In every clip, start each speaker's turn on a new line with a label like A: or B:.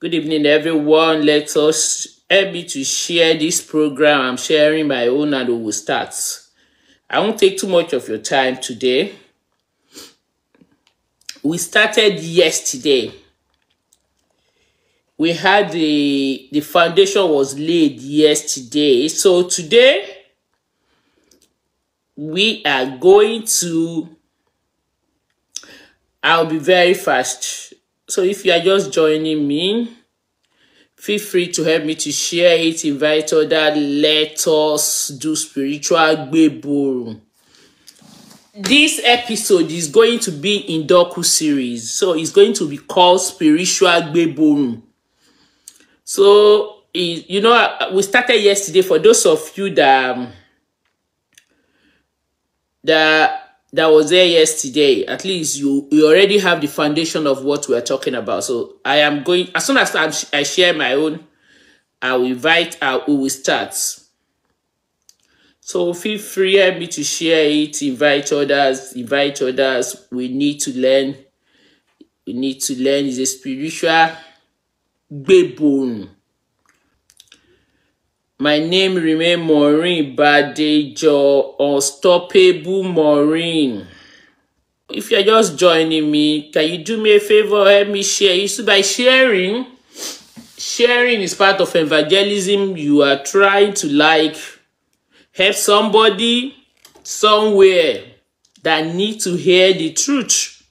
A: Good evening, everyone. Let us help me to share this program. I'm sharing my own and we will start. I won't take too much of your time today. We started yesterday. We had the the foundation was laid yesterday. So today we are going to I'll be very fast. So if you are just joining me, feel free to help me to share it, invite other, let us do spiritual gbeboru. This episode is going to be in Doku series. So it's going to be called Spiritual Gbeboru. So, you know, we started yesterday. For those of you that, um, that that was there yesterday, at least you you already have the foundation of what we are talking about. So I am going as soon as I, share my own, I will invite. I we will start. So feel free help me to share it, invite others, invite others. We need to learn. We need to learn. It's a spiritual gbebonu. My name remain Maureen Badejo, Unstoppable Maureen. If you're just joining me, can you do me a favor? Help me share. You see, by sharing, sharing is part of evangelism. You are trying to like help somebody somewhere that need to hear the truth.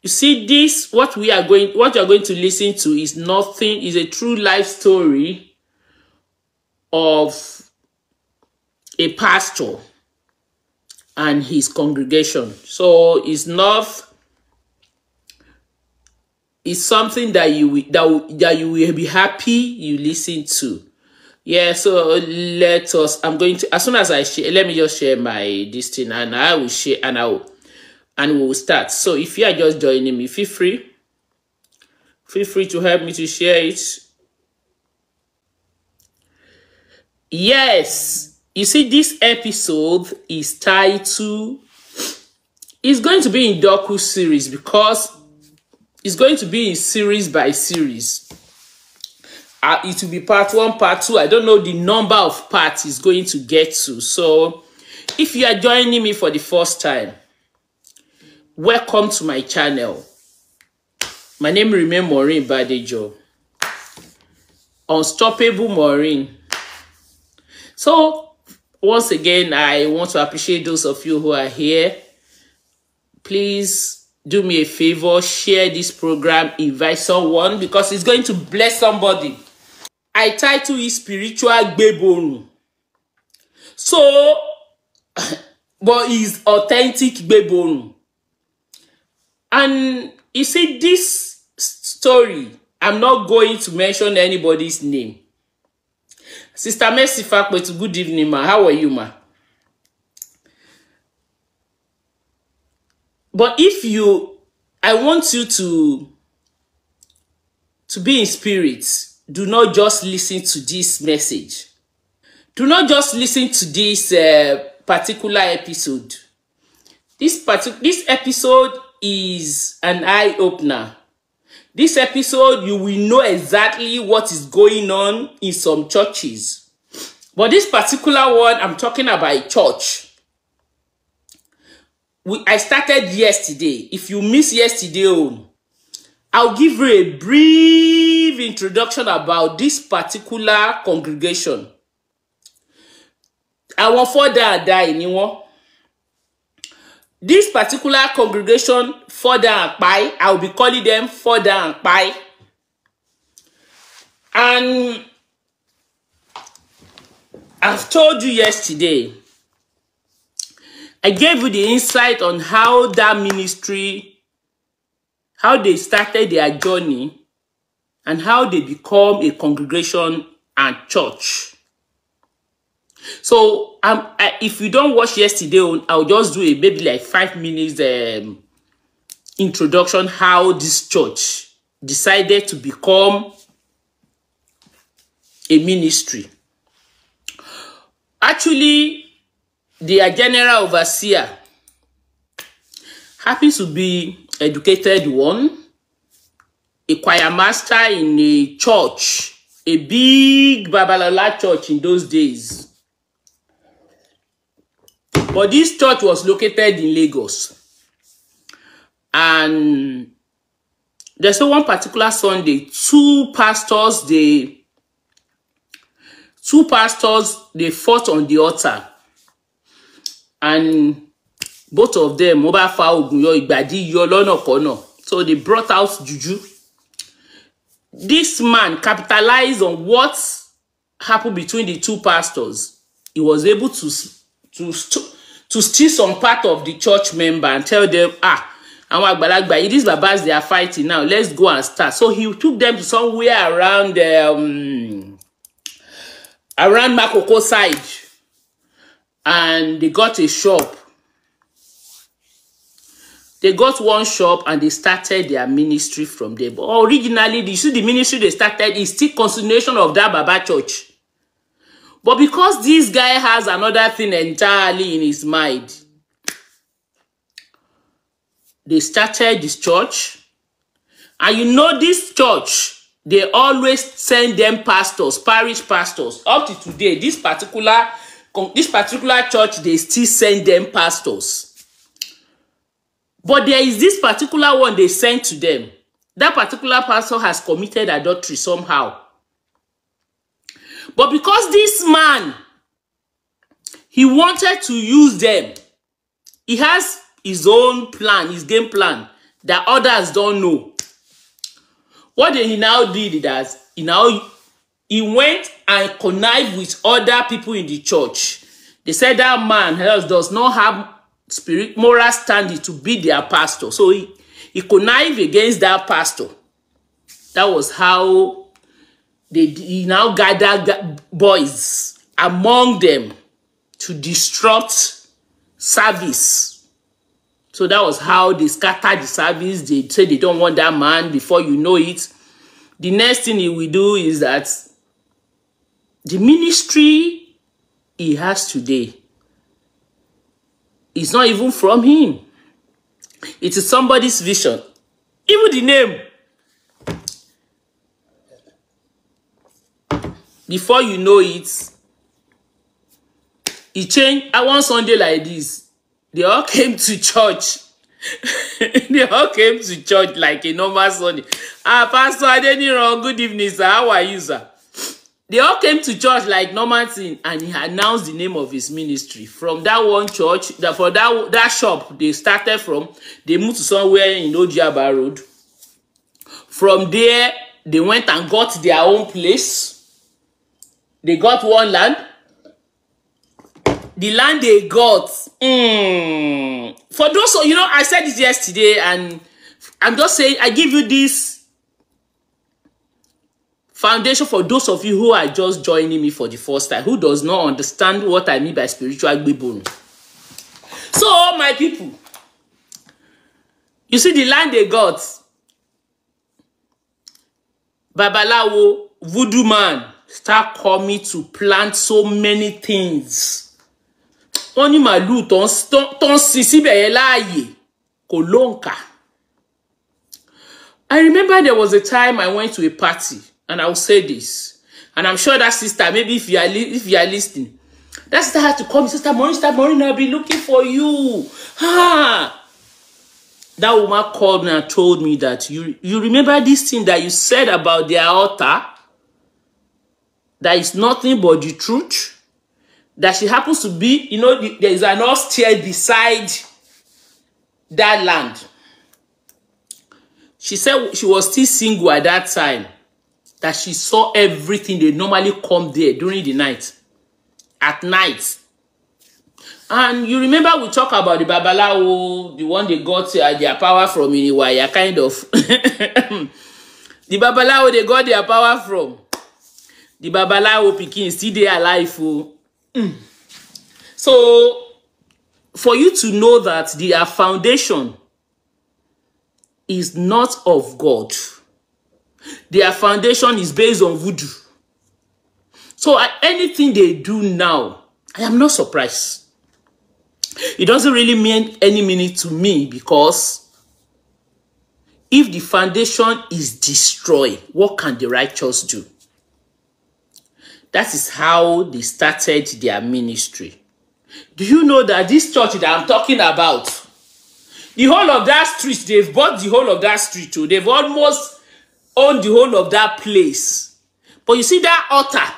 A: You see, this what we are going, what you are going to listen to is nothing. Is a true life story of a pastor and his congregation. So it's not it's something that you that that you will be happy you listen to. Yeah, so let us. I'm going to as soon as I share. Let me just share my this thing, and I will share, and I will, and we will start. So if you are just joining me, feel free, feel free to help me to share it. Yes, you see, this episode is titled. It's going to be in docu series because it's going to be in series by series. Uh, it will be part one, part two. I don't know the number of parts it's going to get to. So, if you are joining me for the first time, welcome to my channel. My name remain Maureen Badejo. Unstoppable Maureen. So, once again, I want to appreciate those of you who are here. Please do me a favor, share this program, invite someone because it's going to bless somebody. I title it Spiritual Gbebonu. So, but it's authentic Gbebonu. And you see, this story, I'm not going to mention anybody's name. Sister Mercy Fakwetu, good evening, ma. How are you, ma? But if you, I want you to, to be in spirit. Do not just listen to this message. Do not just listen to this uh, particular episode. This partic- this episode is an eye opener. This episode, you will know exactly what is going on in some churches. But this particular one, I'm talking about a church. We, I started yesterday. If you miss yesterday, oh, I'll give you a brief introduction about this particular congregation. Àwọn fọ́dà àdáì ni wọ́n. This particular congregation, Fọ́dà Àpáì, I will be calling them Fọ́dà Àpáì. And I've told you yesterday, I gave you the insight on how that ministry, how they started their journey, and how they become a congregation and church. So um, I, if you don't watch yesterday, I'll just do a maybe like five minutes um, introduction how this church decided to become a ministry. Actually, their general overseer happens to be educated one, a choir master in a church, a big Babalola church in those days. But this church was located in Lagos. And there's no one particular Sunday, two pastors, they two pastors, they fought on the altar. And both of them, mobile fa. So they brought out juju. This man capitalized on what happened between the two pastors. He was able to to to steal some part of the church member and tell them, ah, àwọn àgbàlagbà yìí these babas they are fighting now. Let's go and start. So he took them to somewhere around um, around Makoko side. And they got a shop. They got one shop and they started their ministry from there. But originally you see the ministry they started is still continuation of that Baba church but because this guy has another thing entirely in his mind they started this church. And you know this church they always send them pastors parish pastors. Up to today this particular this particular church they still send them pastors. But there is this particular one they sent to them. That particular pastor has committed adultery somehow but because this man he wanted to use them he has his own plan, his game plan that others don't know. What he now did is that he now he went and connived with other people in the church. They said that man else does not have spirit moral standing to be their pastor. So he, he connived against that pastor. That was how they he now gathered boys among them to disrupt service So that was how they scattered the service. They said they don't want that man. Before you know it, the next thing he will do is that the ministry he has today is not even from him. It is somebody's vision. Even the name. Before you know it, he changed. I want Sunday like this. They all came to church. they all came to church like a normal Sunday. Ah, Pastor Adeniran, good evening, sir. How are you, sir? They all came to church like normal thing, and he announced the name of his ministry. From that one church, that for that that shop they started from, they moved to somewhere in Ojiaba Road. From there, they went and got their own place. They got one land? The land they got. Mm, for those you know i said this yesterday and i'm just saying i give you this foundation for those of you who are just joining me for the first time who does not understand what i mean by spiritual gbebonu so my people you see the land they got? Babalawo voodoo man start coming to plant so many things. Wọ́n ní màálùú tó ń sin síbẹ̀ lóǹkà. I remember there was a time I went to a party and I will say this and I'm sure that sister maybe if you are if you are listening that sister had to call me sister Maureen sister Maureen I'll be looking for you. Ah that woman called me and told me that you you remember this thing that you said about their altar that is nothing but the truth that she happens to be, you know, the, there is an austere beside that land. She said she was still single at that time, that she saw everything. They normally come there during the night, at night. And you remember we talk about the Babalawo, the one they got uh, their power from Iniwaya, kind of. the Babalawo they got their power from. The Babalawo pikin still dey alive. Oh. Mm. So, for you to know that their foundation is not of God, their foundation is based on voodoo. So, anything they do now, I am not surprised. It doesn't really mean any meaning to me because if the foundation is destroyed, what can the righteous do? That is how they started their ministry. Do you know that this church that I'm talking about, the whole of that street, they've bought the whole of that street too. They've almost owned the whole of that place. But you see that altar,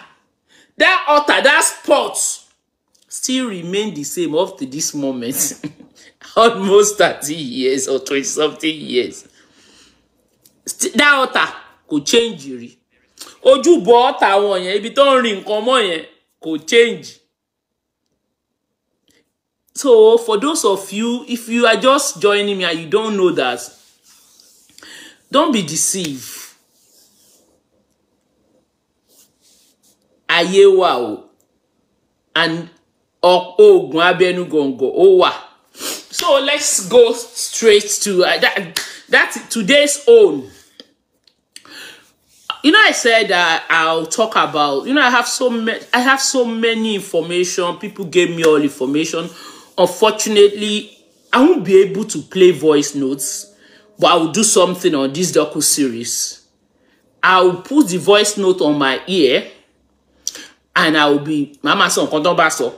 A: that altar, that spot still remain the same up to this moment. Almost 30 years or 20 something years. That altar kò change rí. Ojúbọ altar wọn yẹn, ibi tó ń rin nǹkan mọ́ yẹn kò change. So for those of you, if you are just joining me and you don't know that, don't be deceived. Ayé wà o, and oògùn abẹnugọ̀ngọ̀ ó wà. So let's go straight to uh, that, that today's own. You know, I said that I'll talk about. You know, I have so many. I have so many information. People gave me all information. Unfortunately, I won't be able to play voice notes, but I will do something on this docu series. I'll put the voice note on my ear, and I will be Mama son baso.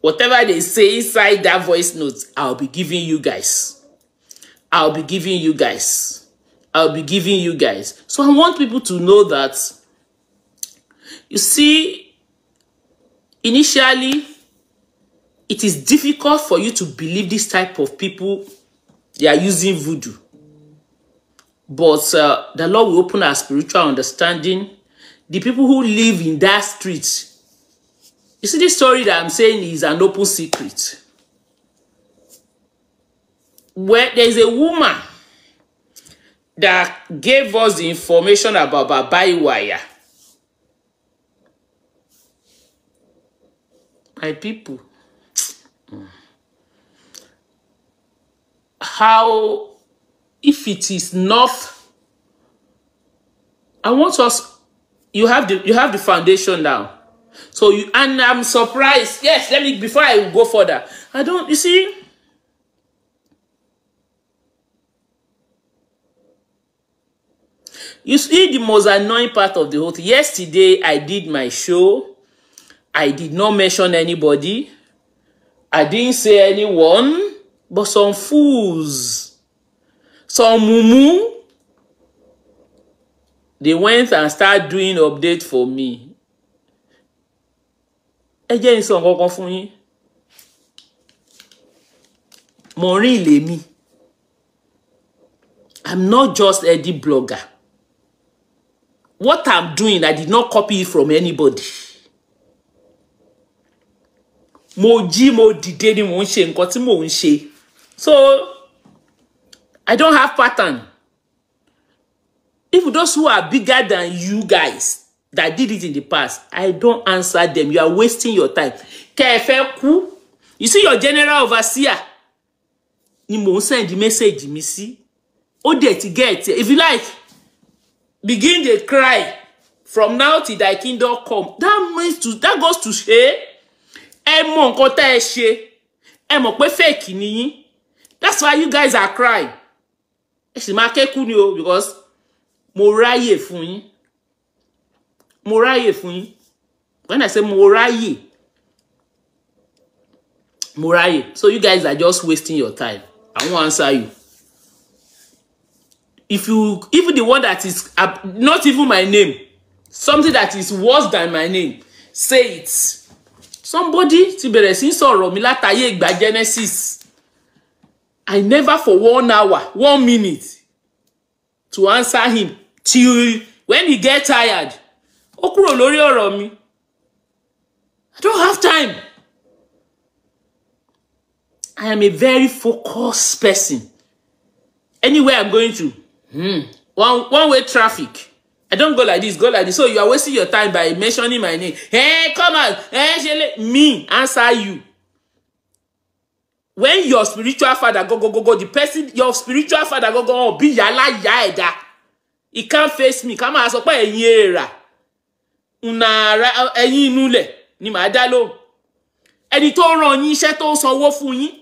A: Whatever they say inside that voice note, I'll be giving you guys. I'll be giving you guys. I'll be giving you guys. So I want people to know that, you see, initially, it is difficult for you to believe this type of people, they are using voodoo. But uh, the Lord will open our spiritual understanding. The people who live in that street, you see, this story that I'm saying is an open secret. Where there's a woman that gave us the information about Babai Wire. My people, how, if it is not, I want us, you have the, you have the foundation now. So you, and I'm surprised. Yes, let me, before I go further, I don't, you see, You see the most annoying part of the whole thing. Yesterday, I did my show. I did not mention anybody. I didn't say anyone. But some fools, some mumu, they went and started doing update for me. Ẹ jẹ́ n sọ yín. Maureen lèmi. I'm not just Eddie blogger. What I'm doing, I did not copy it from anybody. Mo jí mo dìde ni mò ń ṣe nǹkan tí mò. So, I don't have pattern. If those who are bigger than you guys that did it in the past, I don't answer them. You are wasting your time. Kẹ́ ẹ fẹ́. You see your general overseer ni mò send message mi sí. Ó dẹ̀ ti get. If you like, begin dey cry. From now till thy kingdom come. That means to that goes to say ẹ mọ nǹkan tẹ́ ẹ ṣe. Ẹ mọ̀ pé fake ni yín. That's why you guys are crying. Ẹ sì máa kékú ni o because mo ráyè fún yín. Mo ráyè fún yín. When i say mo ráyè mo ráyè. So you guys are just wasting your time. I wan answer you if you even the one that is uh, not even my name something that is worse than my name say it. Somebody ti bẹ̀rẹ̀ sí sọ̀rọ̀ mi látàyè ìgbà genesis. I never for one hour one minute to answer him till when he get tired. Ó kúrò lórí ọ̀rọ̀ mi. I don't have time. I am a very focused person. Anywhere i'm going to Hmm. One one way traffic. I don't go like this, go like this. So you are wasting your time by mentioning my name. Hey, come on. Hey, Shele. Me answer you. When your spiritual father go go go go, the person your spiritual father go go oh, be yala ya ẹ̀dá. He can't face me. Come on, sọ pé ẹ̀yin èèrà. Una ara ẹ̀yin inú lẹ̀ ni màá dá lóhùn. Ẹni tó rán yín iṣẹ́ tó sanwó fún yín.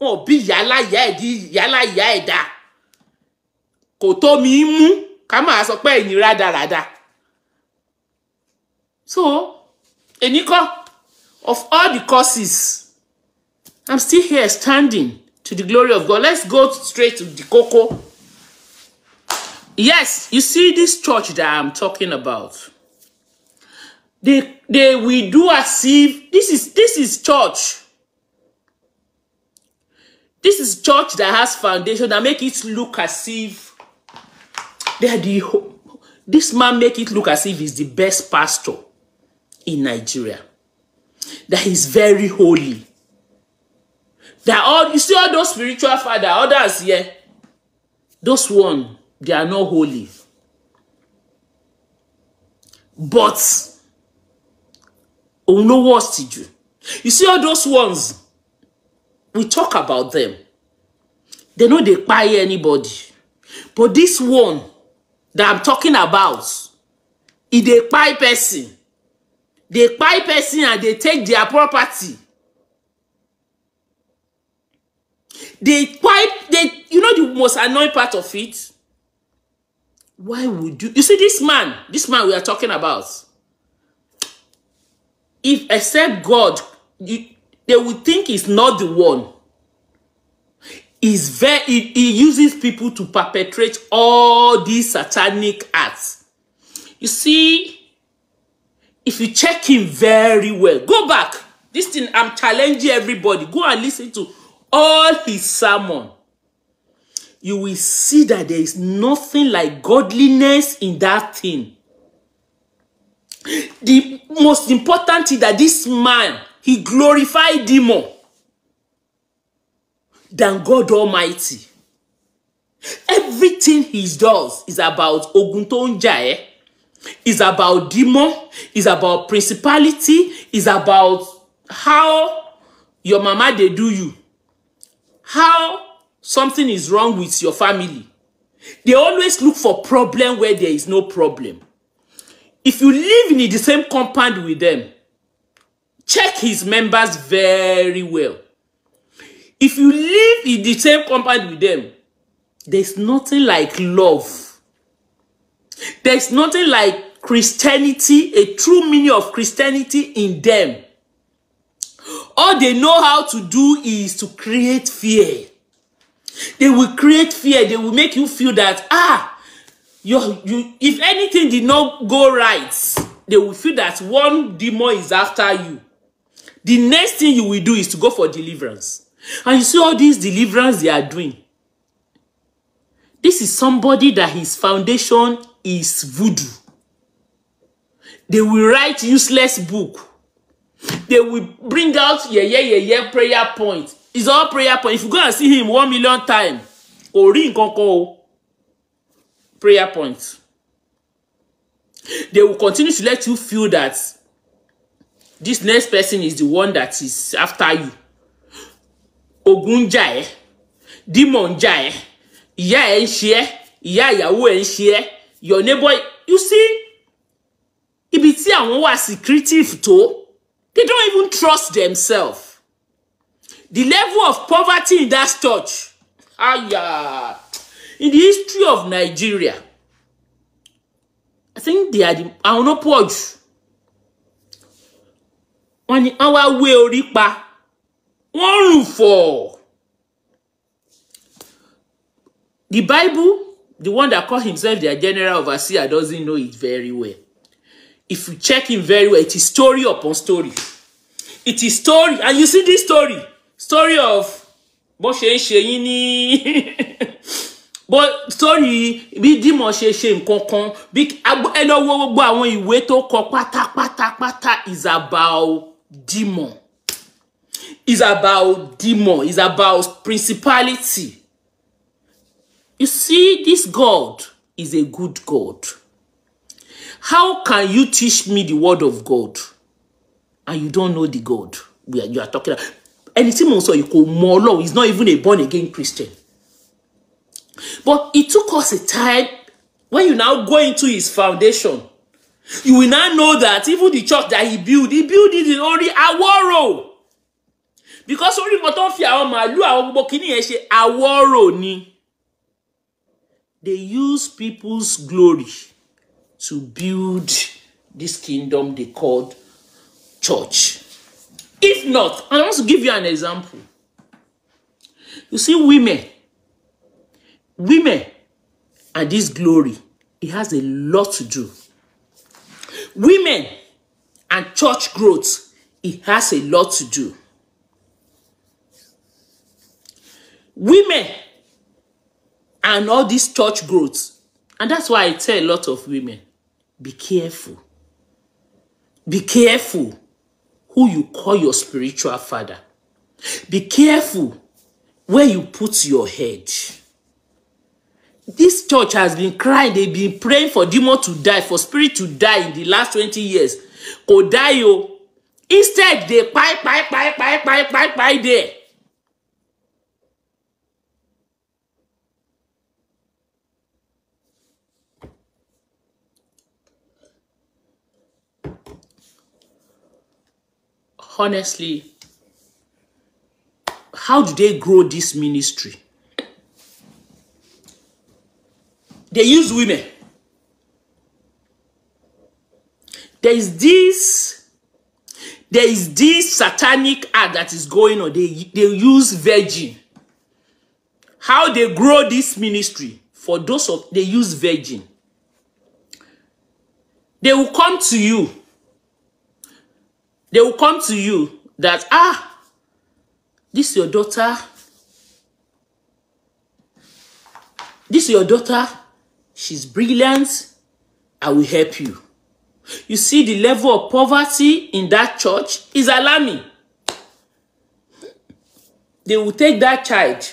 A: Wọn bí yala ya ẹ̀dí yala ya ẹ̀dá kò tó mi mú ká máa sọ pé ẹ̀yin rádaràda. So èní kọ́ of all the causes i'm still here standing to the glory of god. Let's go straight to the koko yes you see this church that i'm talking about? They they will do as if this is this is church. This is church that has foundation that make it look as if they the this man make it look as if he's the best pastor in Nigeria. That he's very holy. That all you see all those spiritual father, others here, those one they are not holy. But òun ló worst jù. You see all those ones, we talk about them. They no dey kpai anybody. But this one that I'm talking about, e dey kpai person. Dey kpai person and dey take their property. Dey kpai, dey, you know the most annoying part of it? Why would you? You see this man, this man we are talking about. If except God, you, they would think he's not the one. He's very, he, he uses people to perpetrate all these satanic acts. You see, if you check him very well, go back. This thing, I'm challenging everybody. Go and listen to all his sermon. You will see that there is nothing like godliness in that thing. The most important thing that this man, he glorified demon than God Almighty. Everything he does is about ogun tó ń jà ẹ́, is about demon, is about principality, is about how your mama dey do you, how something is wrong with your family. They always look for problem where there is no problem. If you live in the same compound with them, check his members very well. If you live in the same compound with them, there's nothing like love. There's nothing like Christianity, a true meaning of Christianity in them. All they know how to do is to create fear. They will create fear. They will make you feel that, ah, you, you, if anything did not go right, they will feel that one demon is after you. The next thing you will do is to go for deliverance. And you see all these deliverance they are doing. This is somebody that his foundation is voodoo. They will write useless book. They will bring out yeah yeah yeah yeah prayer point. It's all prayer point. If you go and see him one million times, kò rí. Prayer point. They will continue to let you feel that this next person is the one that is after you. Ogun ń jà ẹ́, demon ń jà ẹ́, ìyá ẹ̀ ń ṣe ẹ́, ìyá ìyàwó ẹ̀ ń ṣe ẹ́, your neighbor, you see, ibi tí àwọn wà secretive tó, they don't even trust themselves. The level of poverty in that church, aya, in the history of Nigeria, I think they are the, àwọn náà pọ̀ jù. Wọ́n ní wọ́n wá orí pa, wọ́n rùn fọ̀. The Bible, the one that call himself their general overseer doesn't know it very well. If you check him very well, it is story upon story. It is story, and you see this story, story of bó ṣe ń ṣe yín ní bó story bí dímọ̀ ṣe ṣe nǹkan kan bí ẹ lọ wo gbogbo àwọn ìwé tó kọ pátápátápátá is about demon is about demon. Is about principality. You see this God is a good God. How can you teach me the word of God and you don't know the God we are, you are talking about? Ẹni tí mò ń sọ yìí kò is not even a born again Christian. But it took us a time when you now go into his foundation. You will now know that even the church that he build he build it in only aworo because orí mọ tó ń fi àwọn màálù àwọn gbogbo kìíní yẹn ṣe aworo ni they use people's glory to build this kingdom they called church. If not, I want to give you an example. You see, women, women, and this glory, it has a lot to do. Women and church growth, it has a lot to do. Women and all this church growth, and that's why I tell a lot of women, be careful. Be careful who you call your spiritual father. Be careful where you put your head. This church has been crying, they've been praying for demon to die, for spirit to die in the last 20 years. Kò die o. Instead, they pie, pie, pie, pie, pie, pie, pie there. Honestly, how do they grow this ministry? They use women. There is this, there is this satanic act that is going on. They, they use virgin. How they grow this ministry? For those of they use virgin. They will come to you. They will come to you that ah, this your daughter. This your daughter. She's brilliant. I will help you. You see the level of poverty in that church is alarming. They will take that child.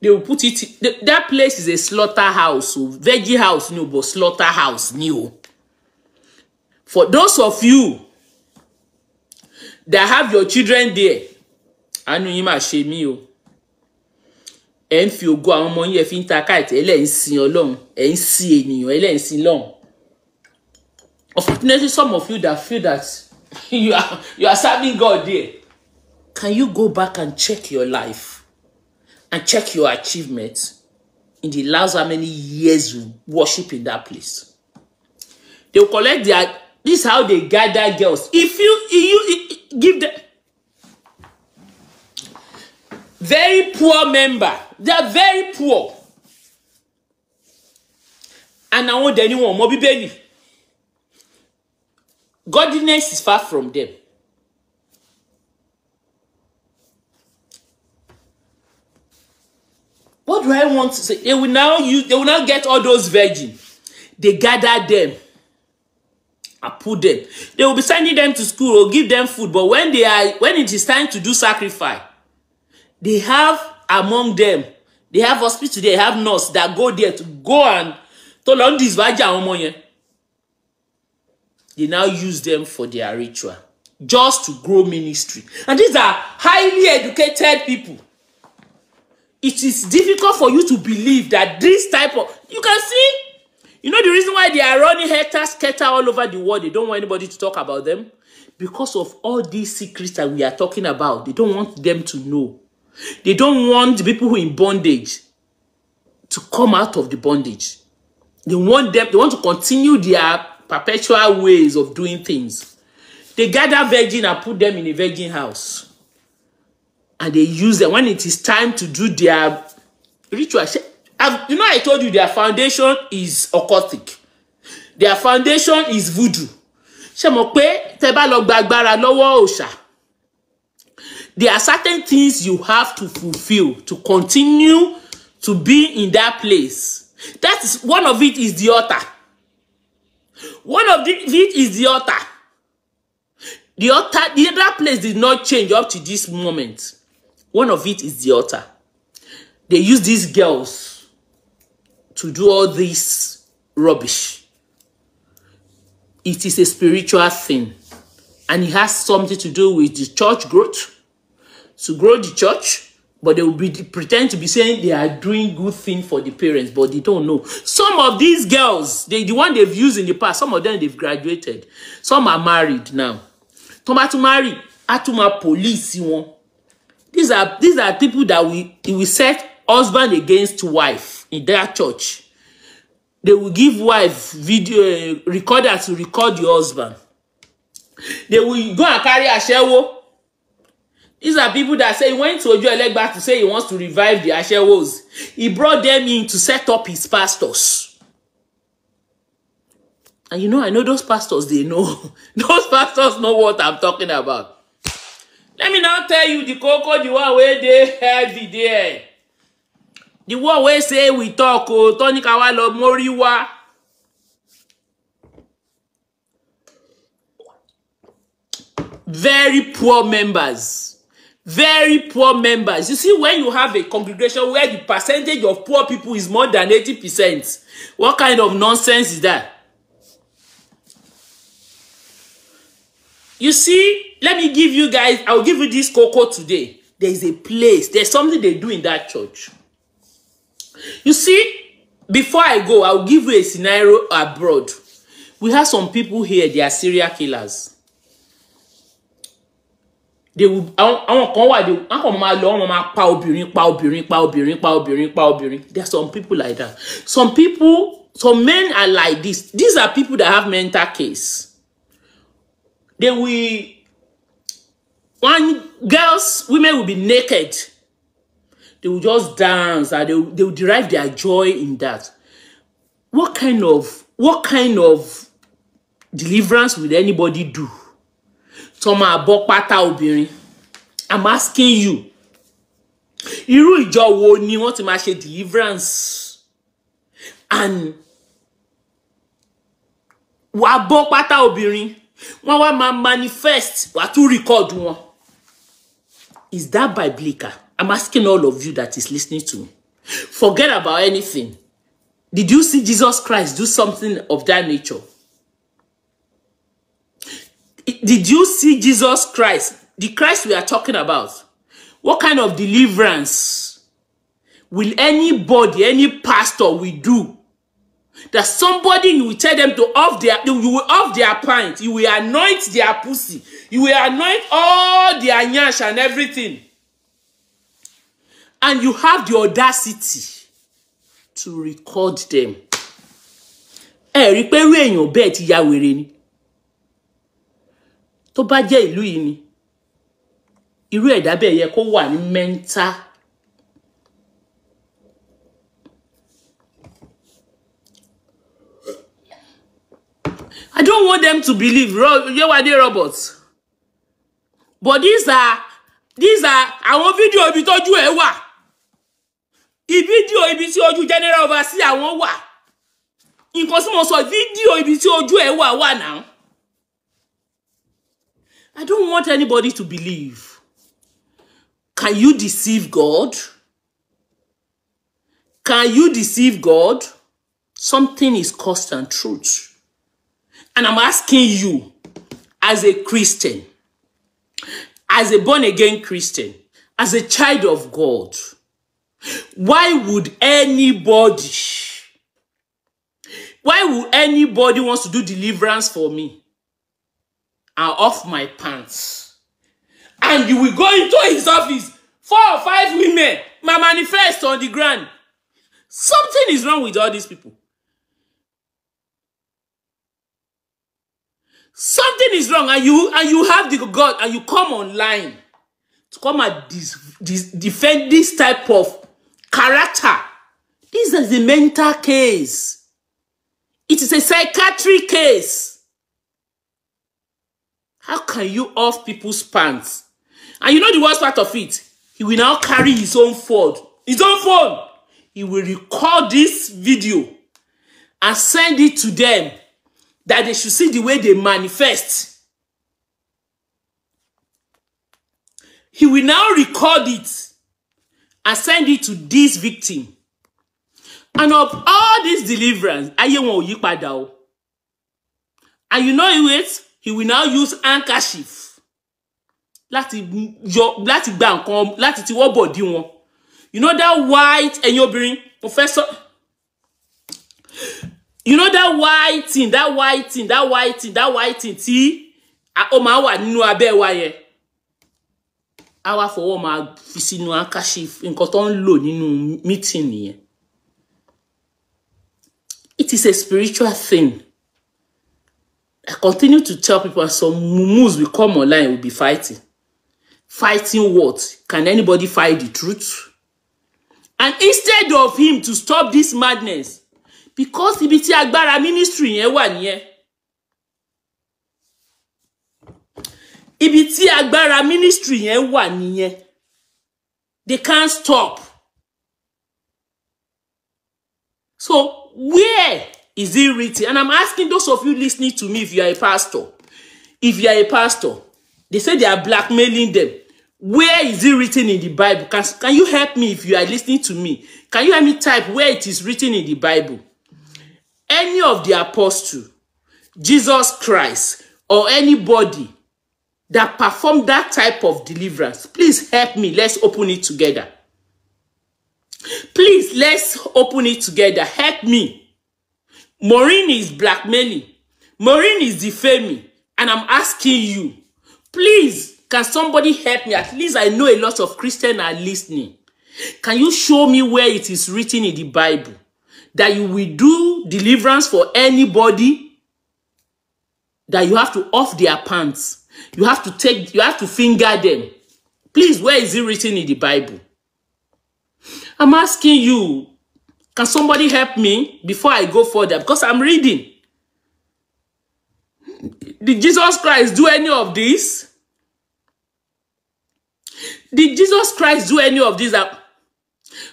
A: They will put it. th- That place is a slaughterhouse, o veggie house, no, but slaughterhouse, new. For those of you that have your children there, àánú yín máa ṣe mí o. Ẹ ń fi ògo àwọn ọmọ yín ẹ fi ń ta káìtì, ẹ lẹ́ ń sin Ọlọ́run, ẹ ń sin. Unfortunately, some of you that feel that you are you are serving God there, can you go back and check your life and check your achievements in the last how many years you worship in that place? They collect their this is how they gather girls. If you if you give them very poor member, they are very poor. And àwọn dẹ̀ ni wọn mọ Bíbélì. Godliness is far from them. What do I want to say? They will now use, they will now get all those virgin. They gather them put them. They will be sending them to school or give them food. But when they are when it is time to do sacrifice, they have among them, they have hospital, they have nurse that go there to go and to ọmọ yẹn. They now use them for their ritual just to grow ministry. And these are highly educated people. It is difficult for you to believe that this type of you can see you know the reason why they are running hectare scatter all over the world they don't want anybody to talk about them? Because of all these secrets that we are talking about they don't want them to know. They don't want the people who are in bondage to come out of the bondage. They want them they want to continue their perpetual ways of doing things. They gather virgin and put them in a virgin house. And they use them. When it is time to do their ritual I've- you know i told you their foundation is occultic. Their foundation is voodoo. Ṣé mo pé tẹ bá lọ gba agbára lọ́wọ́ there are certain things you have to fulfill to continue to be in that place. That is one of it is the altar. One of the, it is the altar. The altar the other place did not change up to this moment. One of it is the altar. They use these girls to do all this rubbish. It is a spiritual thing. And it has something to do with the church growth. To grow the church but they will be pretend to be saying they are doing good thing for the parents but they don't know. Some of these girls they the one they've used in the past some of them they've graduated. Some are married now. Tó marry á tún police these are these are people that we we set husband against wife in that church they will give wife video uh, recorder to record the husband. They will go and carry aṣẹ́wó. These are people that say he went to Ojo Elegba to say he wants to revive the aṣẹ́wós. He brought them in to set up his pastors. And you know I know those pastors they know. Those pastors know what I'm talking about. Let me now tell you the koko the one wey dey heavy there the one wey say we talk o tó ní ká very poor members. Very poor members. You see when you have a congregation where the percentage of poor people is more than eighty percent what kind of nonsense is that? You see let me give you guys i will give you this koko today. There is a place there's something they do in that church you see before i go i will give you a scenario abroad. We have some people here they are serial killers. They will àwọn àwọn kan wà they wọn kàn máa lọ wọn máa pa obìnrin pa obìnrin pa obìnrin pa obìnrin pa obìnrin. There are some people like that. Some people some men are like this. These are people that have mental case. They will one girls women will be naked they will just dance and they they will derive their joy in that. What kind of what kind of deliverance will anybody do? Tó máa bọ́ pátá obìnrin. I'm asking you. Irú ìjọ wo ni wọ́n ti máa ṣe deliverance? And wàá bọ́ pátá obìnrin. Wọ́n wá máa manifest. Wàá tún record wọn. Is that biblical i'm asking all of you that is listening to me forget about anything did you see jesus christ do something of that nature did you see Jesus Christ, the Christ we are talking about? What kind of deliverance will anybody, any pastor will do? That somebody will tell them to off their, you will off their pint, you will anoint their pussy, you will anoint all their nyash and everything. And you have the audacity to record them. Ẹ rí pé irú èèyàn bẹ́ẹ̀ ti ya wèrè ni. tó bá jẹ́ ìlú yìí ni irú ẹ̀dá bẹ́ẹ̀ yẹ kó wà ní mental I don't want them to believe Yewade robots but these are these are àwọn fídíò ibi tójú ẹ̀ wà ìfídíò ibi tí ojú general overseer àwọn wà nǹkan tí mo sọ fídíò ibi tí ojú ẹ̀ wà wà náà. I don't want anybody to believe. Can you deceive God? Can you deceive God? Something is constant truth. And I'm asking you, as a Christian, as a born again Christian, as a child of God, why would anybody, why would anybody wants to do deliverance for me? and off my pants. And you will go into his office, four or five women ma manifest on the ground. Something is wrong with all these people. Something is wrong, and you and you have the God, and you come online to come and dis, dis, defend this type of character. This is a mental case. It is a psychiatric case. How can you off people's pants? And you know the worst part of it? He will now carry his own phone. His own phone. He will record this video and send it to them that they should see the way they manifest. He will now record it and send it to this victim. And of all this deliverance, ayé wọn ò yí padà. And you know it? he will now use handkerchief láti yọ láti gba nǹkan láti tiwọ́ bọ̀dí wọn you know that white ẹ̀yin obìnrin mo sọ you know that white thing that white thing that white thing that white thing tí ó máa wà nínú abẹ́ wa yẹn á wá fọwọ́ máa fi sínú handkerchief nǹkan tó ń lò nínú meeting nìyẹn It is a spiritual thing. I continue to tell people some mumus will come online will be fighting. Fighting what? Can anybody fight the truth? And instead of him to stop this madness, because ibi tí agbára ministry yẹn wà nìyẹn. Ibi tí agbára ministry yẹn wà nìyẹn. They can't stop. So where is it written? And I'm asking those of you listening to me if you are a pastor. If you are a pastor, they say they are blackmailing them. Where is it written in the Bible? Can, can you help me if you are listening to me? Can you help me type where it is written in the Bible? Any of the apostle, Jesus Christ, or anybody that performed that type of deliverance, please help me. Let's open it together. Please, let's open it together. Help me. Maureen is blackmailing. Maureen is defaming. And I'm asking you, please, can somebody help me? At least I know a lot of Christians are listening. Can you show me where it is written in the Bible that you will do deliverance for anybody that you have to off their pants? You have to take, you have to finger them. Please, where is it written in the Bible? I'm asking you, can somebody help me before I go further? Because I'm reading. Did Jesus Christ do any of this? Did Jesus Christ do any of this?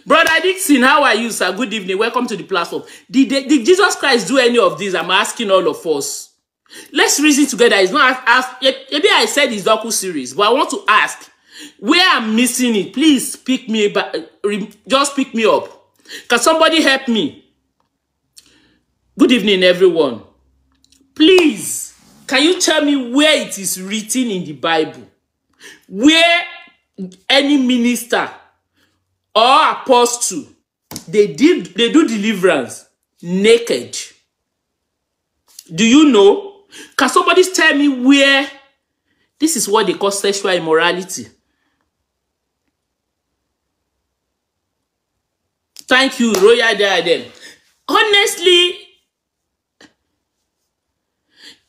A: Brother Dixon, how are you, sir? Good evening. Welcome to the platform. Did, did Jesus Christ do any of this? I'm asking all of us. Let's reason together. It's not ask, maybe I said it's docu series, but I want to ask where I'm missing it. Please pick me back. Just pick me up. Can somebody help me? Good evening, everyone. Please, can you tell me where it is written in the Bible? Where any minister or apostle they did they do deliverance naked. Do you know? Can somebody tell me where this is what they call sexual immorality? Thank you, Royal Diadem. Honestly,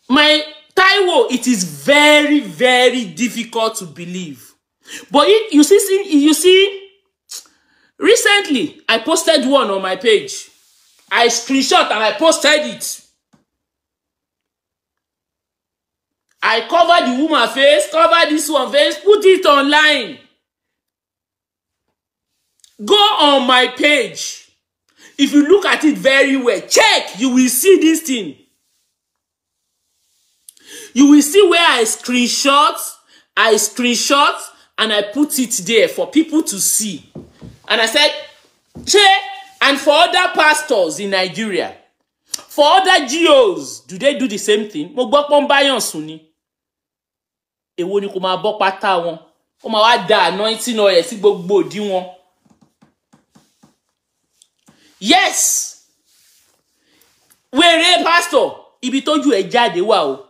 A: my Taiwo, it is very, very difficult to believe. But it, you see, you see, recently I posted one on my page. I screenshot and I posted it. I cover the woman face, cover this one face, put it online. Go on my page. If you look at it very well, check, you will see this thing. You will see where I screenshot, I screenshot, and I put it there for people to see. And I said, che, and for other pastors in Nigeria, for other GOs, do they do the same thing? Mo gbọ́ pọ́n báyàn sùn. Èwo ni kò máa bọ́ pátá wọn? Ó máa wá da anointing oil sí gbogbo òdí wọn. Yes! Wèrè pastor, ibi tójú ẹ̀ jáde wà o.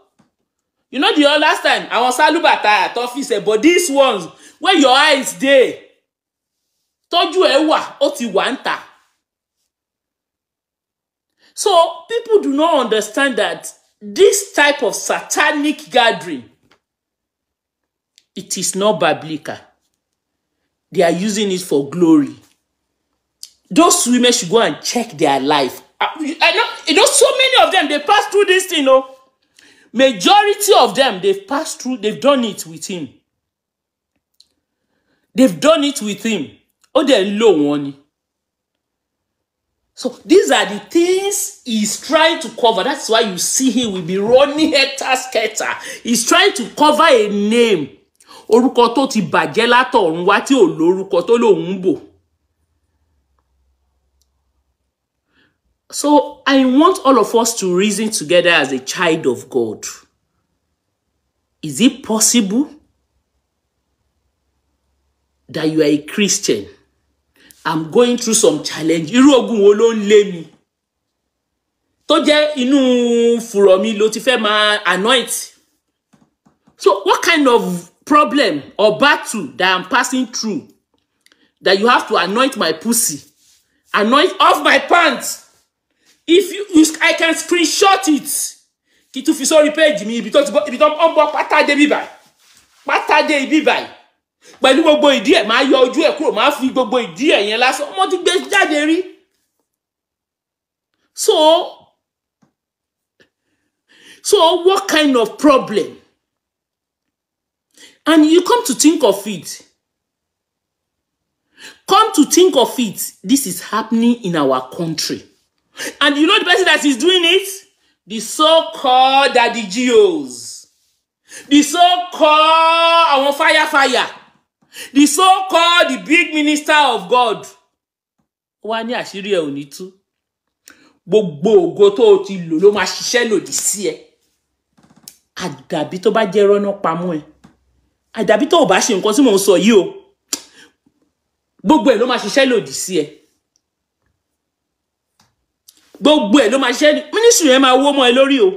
A: You know the last time àwọn sálúbàtà at office but these ones where your eyes dey tọ́jú ẹ̀ wà ó ti wà ń tà. So people do not understand that this type of satanic gathering it is not biblical. They are using it for glory. Those women should go and check their life. I, I know, you know, so many of them they pass through this thing, you know. Majority of them, they've passed through, they've done it with him. They've done it with him. Oh, they're low one. So these are the things he's trying to cover. That's why you see him will be running hectare scatter. He's trying to cover a name. Orúkọ tó ti bàjẹ́ látọ̀run wá tí ò lórúkọ tó lòun ń bò. So I want all of us to reason together as a child of God. Is it possible that you are a Christian? I'm going through some challenge. Irú ogun wo ló ń lé mi? Tó jẹ́ inú fùrọ̀ mi ló ti fẹ́ máa anoint. So what kind of problem or battle that I'm passing through that you have to anoint my pussy? Anoint off my pants. if you, you i can screenshot it. Kí tún fi sórí péèjì mi ibi tó ti bọ́ ibi tó ń bọ́ pátá dé bíbáyìí pátá dé ibi báyìí. Pẹ̀lú gbogbo ìdí ẹ̀ máa yọ ojú ẹ̀ kúrò máa fi gbogbo ìdí ẹ̀ yẹn lásán. Ọmọ ti gbé jáde rí. So so what kind of problem and you come to think of it come to think of it this is happening in our country. And you know the person that is doing it? The so-called daddy geos the so-called àwọn fire fire the so-called the big minister of God. Wá ní àṣírí ẹ ò ní tú. Gbogbo ògo tó o ti lò ló máa ṣiṣẹ́ lòdì sí ẹ. Àdàbí tó bá jẹ́ rọ́nà pamọ́ ẹ àdàbí tó o bá ṣe nǹkan tí mò ń sọ yìí o gbogbo ẹ ló máa ṣiṣẹ́ lòdì sí ẹ. Gbogbo ẹ ló máa ṣiṣẹ́ ministry yẹn máa wó mọ́ ẹ lórí o.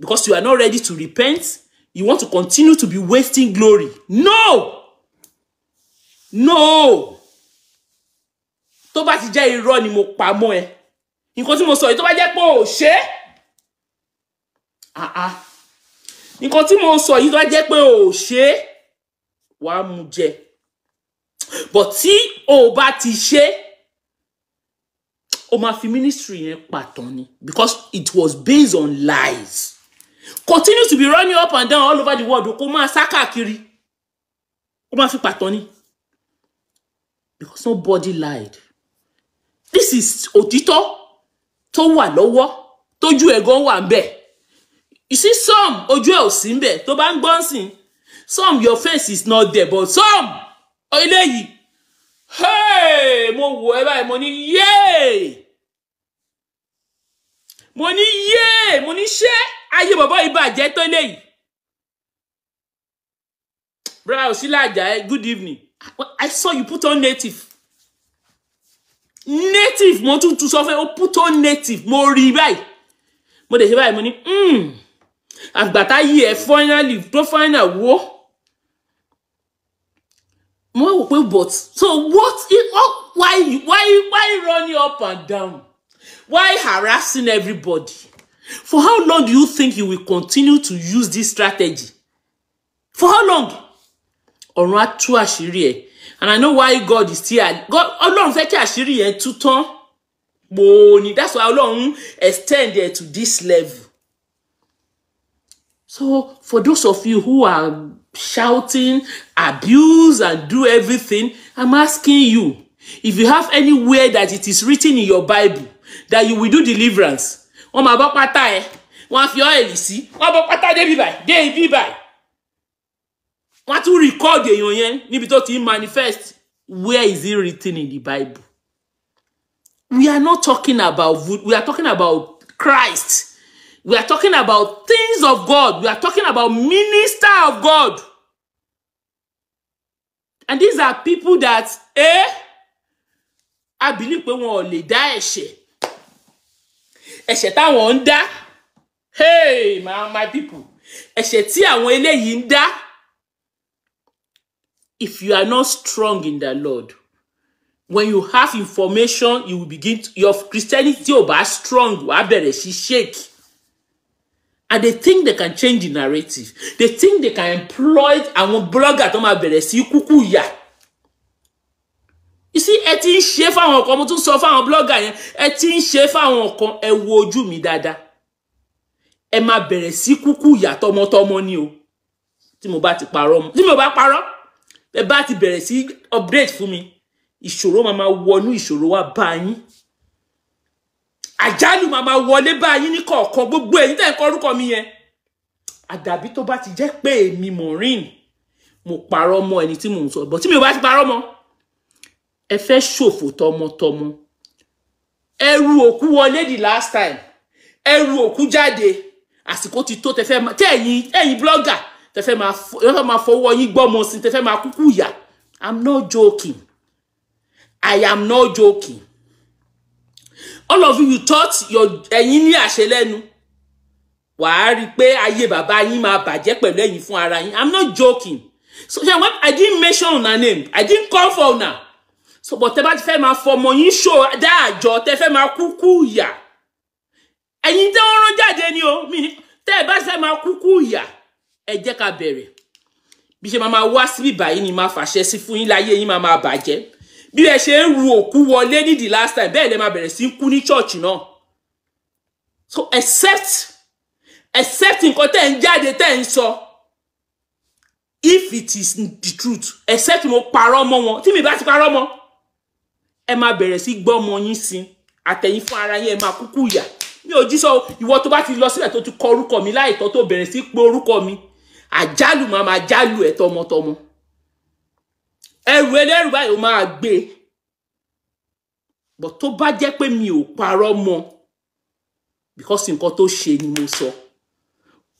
A: Because you are not ready to repent you want to continue to be wasting glory. No! No! Tó bá ti jẹ́ irọ́ ni mo pa mọ́ ẹ. Nǹkan tí mo sọ yìí tó bá jẹ́ pé ò ṣe ah ah nǹkan tí mo sọ yìí tó jẹ́ pé ò ṣe é wàá mú jẹ. But tí o bá ti ṣe o máa fi ministry yẹn pàtàn ni. Because it was based on lies. Continue to be running up and down all over the world kó máa sá káàkiri. Ó máa fi pàtàn ni. Because nobody lied. This is òtítọ́ tó wà lọ́wọ́ tójú ẹ̀ gan wà ń bẹ̀ you see some ojú ẹ̀ ò sí ń bẹ̀ tó bá ń gbọ́n sìn some your face is not there but some eléyìí. Hey! Mo wò ẹ báyìí mo ní yéé mo ní yéé mo ní ṣé ayé bàbá yìí tó léyìí brother Osilaja good evening. I saw you put on native. Native mo tún tún sọ fẹ́ o put on native. Mo rí báyìí. Mo dẹ̀ ṣe báyìí mo ní àgbàtà yìí ẹ̀ finally tó final wo mo wò pé but so what if oh, why why why running up and down? Why harassing everybody? For how long do you think you will continue to use this strategy? For how long? Ọ̀run á tú àṣírí ẹ̀. And I know why God is still God ọlọ́run fẹ́ kí àṣírí yẹn tú tán. Gbòó ni that's why ọlọ́run extend it to this level so for those of you who are shouting abuse and do everything I'm asking you if you have anywhere that it is written in your Bible that you will do deliverance wọ́n máa bọ́ pátá ẹ̀ wọ́n á fi ọ́ìlì sí wọ́n á bọ́ pátá dé bíbáyìí dé ibi báyìí. Record èèyàn yẹn níbi tó ti ń manifest. Where is it written in the Bible? We are not talking about we are talking about Christ we are talking about things of God. We are talking about minister of God. And these are people that eh I believe pé wọn ò lè dá ẹ̀ṣẹ̀. Ẹ̀ṣẹ̀ táwọn ń hey my my people. Ẹ̀ṣẹ̀ tí àwọn eléyìí ń if you are not strong in the Lord when you have information you will begin to, your Christianity ò bá strong wàá bẹ̀rẹ̀ sí shake and they think they can change the narrative. They think they can employ àwọn blogger tó máa bẹ̀rẹ̀ sí kúkú yà. You see ẹ ti ń ṣe fáwọn kan mo tún sọ fáwọn blogger yẹn ẹ ti ń ṣe fáwọn kan ẹ wo ojú mi dáadáa. Ẹ máa bẹ̀rẹ̀ sí kúkú yà tọmọtọmọ ni o. Tí mo bá ti parọ́ tí mo bá parọ́ ẹ bá ti bẹ̀rẹ̀ sí update fún mi ìṣòro máa máa wọnú ìṣòro wá bá àjálù máa wọlé bá yín ní kọ̀ọ̀kan gbogbo ẹ̀yin tẹ̀ ń kọ orúkọ mi yẹn. Àdàbí tó bá ti jẹ́ pé èmi Maureen mo parọ́ mọ́ ẹni tí mò ń sọ. Bọ̀ tí mi ò bá ti parọ́ mọ́ ẹ fẹ́ ṣòfò tọmọtọmọ. Ẹrù òkú wọlé the last time. Ẹrù òkú jáde. Àsìkò ti tó tẹfẹ máa tẹ ẹ̀yin máa tẹfẹ máa fọwọ́ yín gbọ́mọ sí tẹfẹ máa kúkú yà. I'm not joking. I am not joking all of you thought your ẹ̀yin ní àṣẹ lẹ́nu. Wàá rí i pé ayé bàbá yín máa bàjẹ́ pẹ̀lú ẹ̀yin fún ara yín. I'm not joking. So ṣe when i didn't mention una name. I didn't call for una. So but tẹ bá ti fẹ́ máa fọmọ yín ṣó dá àjọ tẹ fẹ́ máa kúkú yà ẹ̀yin tí wọ́n rán jáde ni o. Mi tẹ́ ẹ bá fẹ́ máa kúkú ìyà ẹ jẹ́ ká bẹ̀rẹ̀. Bí ṣe máa máa wá síbí báyìí ni máa fàṣẹ sí fún yín láyé yín máa máa bàjẹ́ bí ẹ ṣe ń ru òkú wọlé ní the last time bẹ́ẹ̀ lẹ máa bẹ̀rẹ̀ sí kú ní church náà. So accept accept nǹkan tẹ́ ń jáde tẹ́ ń sọ if it is the truth accept mo parọ́ mọ́ wọn tí mi bá ti parọ́ mọ́ ẹ máa bẹ̀rẹ̀ sí gbọ́ ọmọ yín sí àtẹ̀yìn fún ara yín ẹ máa kúkú yà. Mi ò jí sọ ìwọ tó bá ti lọ sílẹ̀ tó ti kọ orúkọ mi láìtọ́ tó bẹ̀rẹ̀ sí pé orúkọ mi àjálù máa máa jálù ẹ̀ tọmọtọmọ ẹrù ẹlẹ́rù báyìí ó máa gbé. Bọ̀ tó bá jẹ́ pé mi ò parọ́ mọ́ because nǹkan tó ṣe ni mo sọ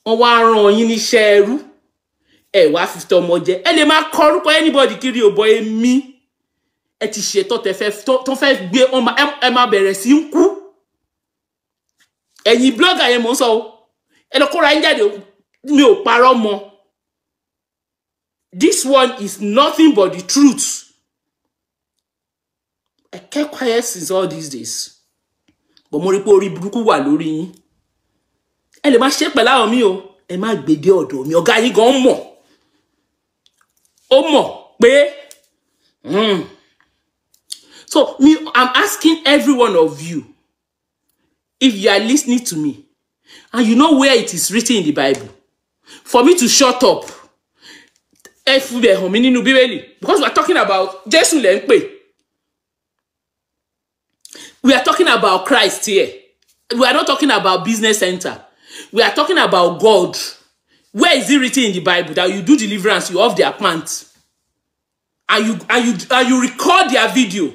A: wọ́n wá rán yín níṣẹ́ ẹrú ẹ wá fi tọmọ jẹ. Ẹ lè máa kọ orúkọ anybody kiri ò bọ èmi ẹ ti ṣètò tẹ fẹ́ tó fẹ́ gbé ẹ máa bẹ̀rẹ̀ sí ń kú. Ẹ̀yin blogger yẹn mò ń sọ ẹ lọ kóra yín jáde mi ò parọ́ mọ́ this one is nothing but the truth. Ẹ kept quiet since all these days. But mo rí pé orí burúkú wà lórí yín. Ẹ lè máa ṣe pẹ̀lú àwọn mi o. Ẹ má gbèdé ọ̀dọ̀ mi. Ọ̀gá yín gan mọ̀. Pé so me i'm asking every one of you if you are listening to me and you know where it is written in the bible for me to shut up ẹ fi bẹ̀ hàn mí nínú bíbélì. Because we are talking about jésù lẹ́ ń pè. We are talking about christ here. We are not talking about business center. We are talking about god. Where is it written in the bible that you do deliverance you off their pants? And you and you and you record their video.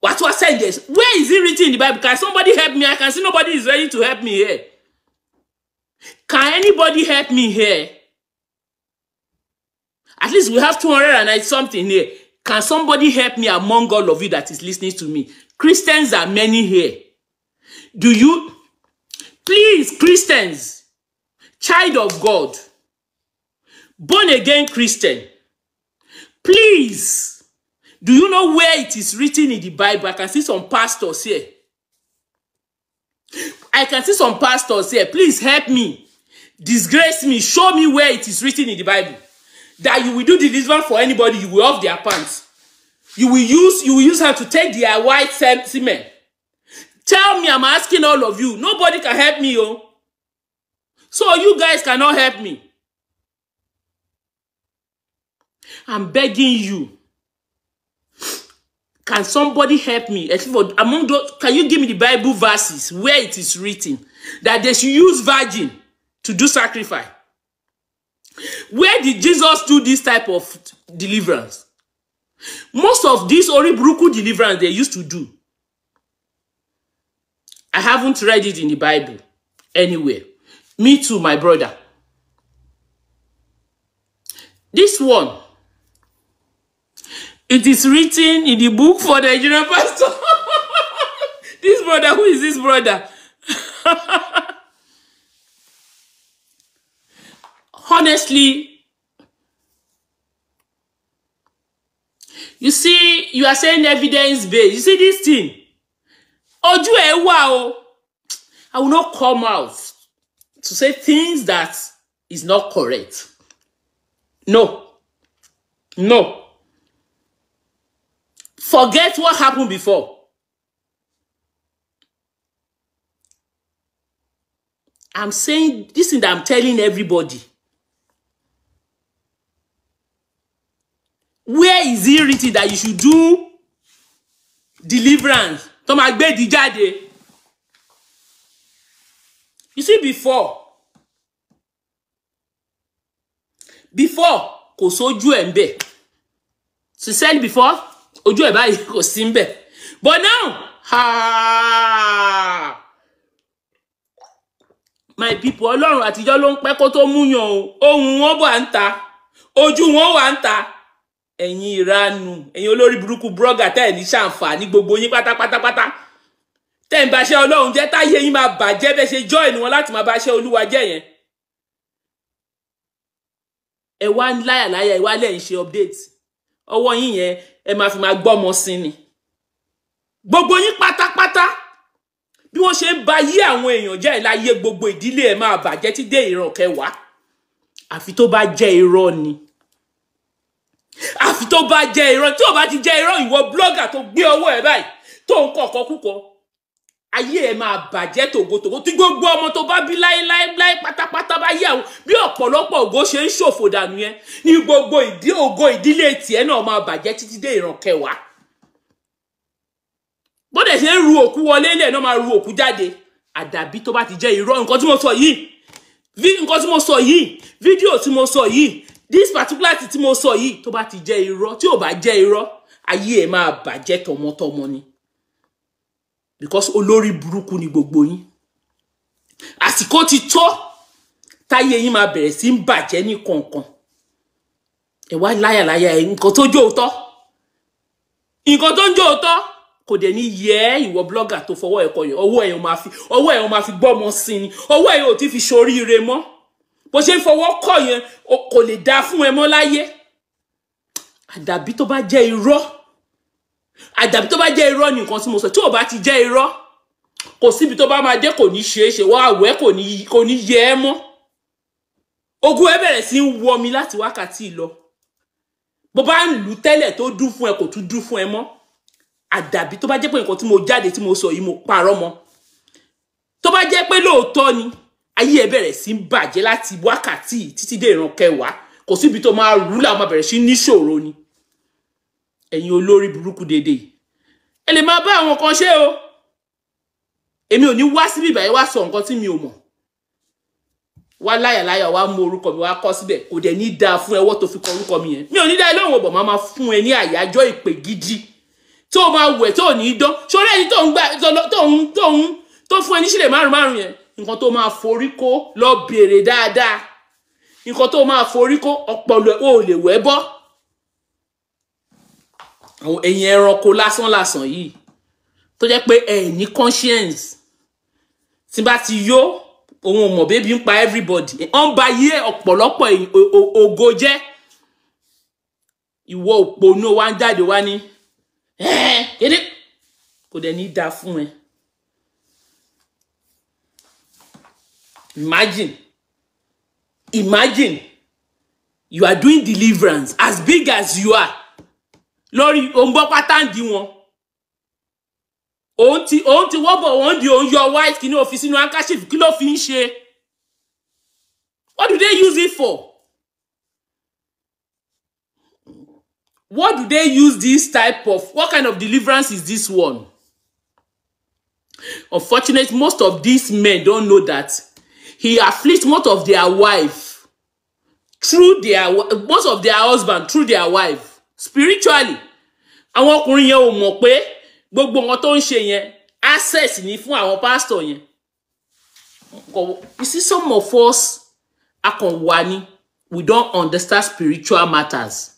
A: What was said this where is it written in the bible? Can somebody help me? I can see nobody is ready to help me here. Can anybody help me here at least we have 290 something here. Can somebody help me among all of you that is listening to me? Christians are many here. Do you please christians child of god born again christian please do you know where it is written in the bible? I can see some pastors here. I can see some pastors here. Please help me. Disgrace me. Show me where it is written in the bible that you will do deliverance for anybody you will off their pants. You will use you will use her to take their white semen tell me i'm asking all of you. Nobody can help me oh. So you guys cannot help me. I'm begging you. Can somebody help me? Among those can you give me the bible verses where it is written that they should use virgin to do sacrifice where did jesus do this type of deliverance? Most of these ori buruku deliverance they used to do. I haven't read it in the bible anywhere. Me too my brother. This one it is written in the book for the Nigerian pastor. This brother who is this brother honestly you see you are saying evidence based. You see this thing? Ojú ẹ wà o. I will not come out to say things that is not correct. No. No. Forget what happened before. I'm saying this thing that i'm telling everybody where is it written that you should do deliverance? Tó máa gbé di jáde. You see before before kò sójú ẹ̀ ń bẹ̀. Sincerely before ojú ẹ̀ báyìí kò sí ń but now ha my people ọlọ́run àtijọ́ ló ń pẹ́ kó tó múyàn o. Ohun wọn wà ń ta ojú wọn wà ẹ̀yin ìranu ẹ̀yin olórí burúkú blogger tẹ́ ẹ̀ ní ṣàǹfààní gbogbo yín pátápátápátá tẹ́ ń baṣẹ́ ọlọ́run jẹ́ táyé yín máa bàjẹ́ bẹ́ẹ̀ ṣe join wọn láti máa baṣẹ́ olúwa jẹ́ yẹn. ẹ wá láyàláyà ẹ wá lẹ́yìn ṣe update ọwọ́ yín yẹn ẹ máa fi máa gbọ́mọ sí ni. gbogbo yín pátápátá bí wọ́n ṣe ń ba yí àwọn èèyàn jẹ́ láyé gbogbo ìdílé ẹ̀ máa bàjẹ́ tí dé ìran kẹwàá àfi tó bá jẹ́ irọ́ ni àfi tó bá jẹ́ irọ́ tí ò bá ti jẹ́ irọ́ ìwọ blọ́gà tó gbé ọwọ́ ẹ̀ báyìí tó ń kọ̀kọ́ kúkọ ayé ẹ̀ máa bàjẹ́ tògótògó tí gbogbo ọmọ tó bá bí láéláé láé pátápátá bá yí àwọn bí ọ̀pọ̀lọpọ̀ ògo ṣe ń ṣòfò dànù yẹn ní gbogbo ìdí ògo ìdílé tiẹ̀ náà máa bàjẹ́ títí dé ìran kẹwàá. Bóde ṣe ń ru òkú wọlé ilẹ̀ náà máa ru òkú jáde. Àdàbí tó bá ti jẹ́ irọ́ nǹkan tí mo sọ yìí nǹkan tí mo sọ yìí fídíò tí mo sọ yìí this particular tí tí mo sọ yìí tó bá ti jẹ́ irọ́ tí ò bá jẹ́ irọ́ ayé ẹ̀ máa bàjẹ́ tọmọtọmọ ni. Because olórí burúkú ni gbogbo yín. Àsìkò ti tó táyé yín máa bẹ̀rẹ̀ sí ń bàjẹ́ ní kọ̀ọ̀kan. Ẹ wá láyàláyà ẹ nǹkan tó jó òótọ́. Nǹkan tó ń jó òótọ́ kò dẹ̀ ní yẹ ìwọ blogger tó fọwọ́ ẹ̀kọ́ yẹn ọwọ́ ẹ̀ máa fi ọwọ́ ẹ̀ máa fi gbọ́mọ sí ni. Ọwọ́ ẹ̀ ò ti fi ṣoríire mọ́ bó ṣe ń fọwọ́ kọ̀ yẹn kò lè dáa fún ẹ mọ́ láyé. Àdàbí tó bá jẹ́ irọ́ àdàbí tó bá jẹ́ irọ́ ni nǹkan tí mo sọ tí ò bá ti jẹ́ irọ́ kò síbi tó bá máa dé kò ní ṣeé ṣe wá àwẹ̀ kò ní yẹ ẹ́ mọ́. Ogun ẹ bẹ̀rẹ̀ sí ń mi láti wákàtí lọ. Bó bá ń lù tẹ́lẹ̀ tó dún fún ẹ kò tún dún fún ẹ mọ́. Àdàbí tó bá jẹ́ pé nǹkan mo jáde tí mo sọ yìí mo parọ́ mọ́. Tó bá jẹ́ pé lóòótọ́ ni ayé ẹ bẹ̀rẹ̀ sí ń bàjẹ́ láti wákàtí títí dé ìran kẹwàá. Kò síbi tó máa rú làwọn máa bẹ̀rẹ̀ sí níṣòro ni. Ẹ̀yin olórí burúkú dédé ẹ lè máa bá àwọn kan ṣe o. Èmi ò ní wá síbí ìbàyẹ̀ wá sọ nǹkan tí mi ò mọ̀. Wá láyàláyà wá mú orúkọ mi wá kọ síbẹ̀. Kò dẹ̀ ní dáa fún ẹwọ́ tó fi kọ orúkọ mi yẹn. Mi ò ní dá ilé òun ọ̀bọ̀ máa máa fún ẹ ní àyájọ́ ìpè gidi. Tó máa wẹ̀ tó ní dán. Ṣọlẹ́ ẹni tó ń gbà tó ń tó ń tó fún ẹ ní sílẹ̀ márùn márùn yẹn nǹkan tó máa forí kó lọ bèrè dáadáa. Nǹkan tó máa forí kó ọpọlọ ò lè wẹ́ bọ́. Àwọn ẹ̀yin ẹranko lásán lásán yìí tó jẹ́ pé ẹ ní conscience. Tí bá ti yó òun ò mọ̀ bébí ń pa everybody. Ọ̀ ń ba yé ọ̀pọ̀lọpọ̀ ògo jẹ́. Ìwọ òpònú wa ń jáde wá ní kéde kò dẹ̀ ní dáa fún ẹ imagine. Imagine. You are doing deliverance as big as you are. Lórí òǹgbọ́ pátánì wọn. Òun ti òun ti wọ́bọ̀ wọ́n di òun yọ white kí ní òfin sínú handkerchief kí ló fi ń ṣe? What do they use it for? What do they use this type of what kind of deliverance is this one? Unfortunately most of these men don't know that he afflicts most of their wife through their most of their husband through their wife spiritually. Àwọn ọkùnrin yẹn ò mọ̀ pé gbogbo wọn tó ń ṣe yẹn access ní fún àwọn pastor yẹn. You see some of us akànwá ni we don't understand spiritual matters.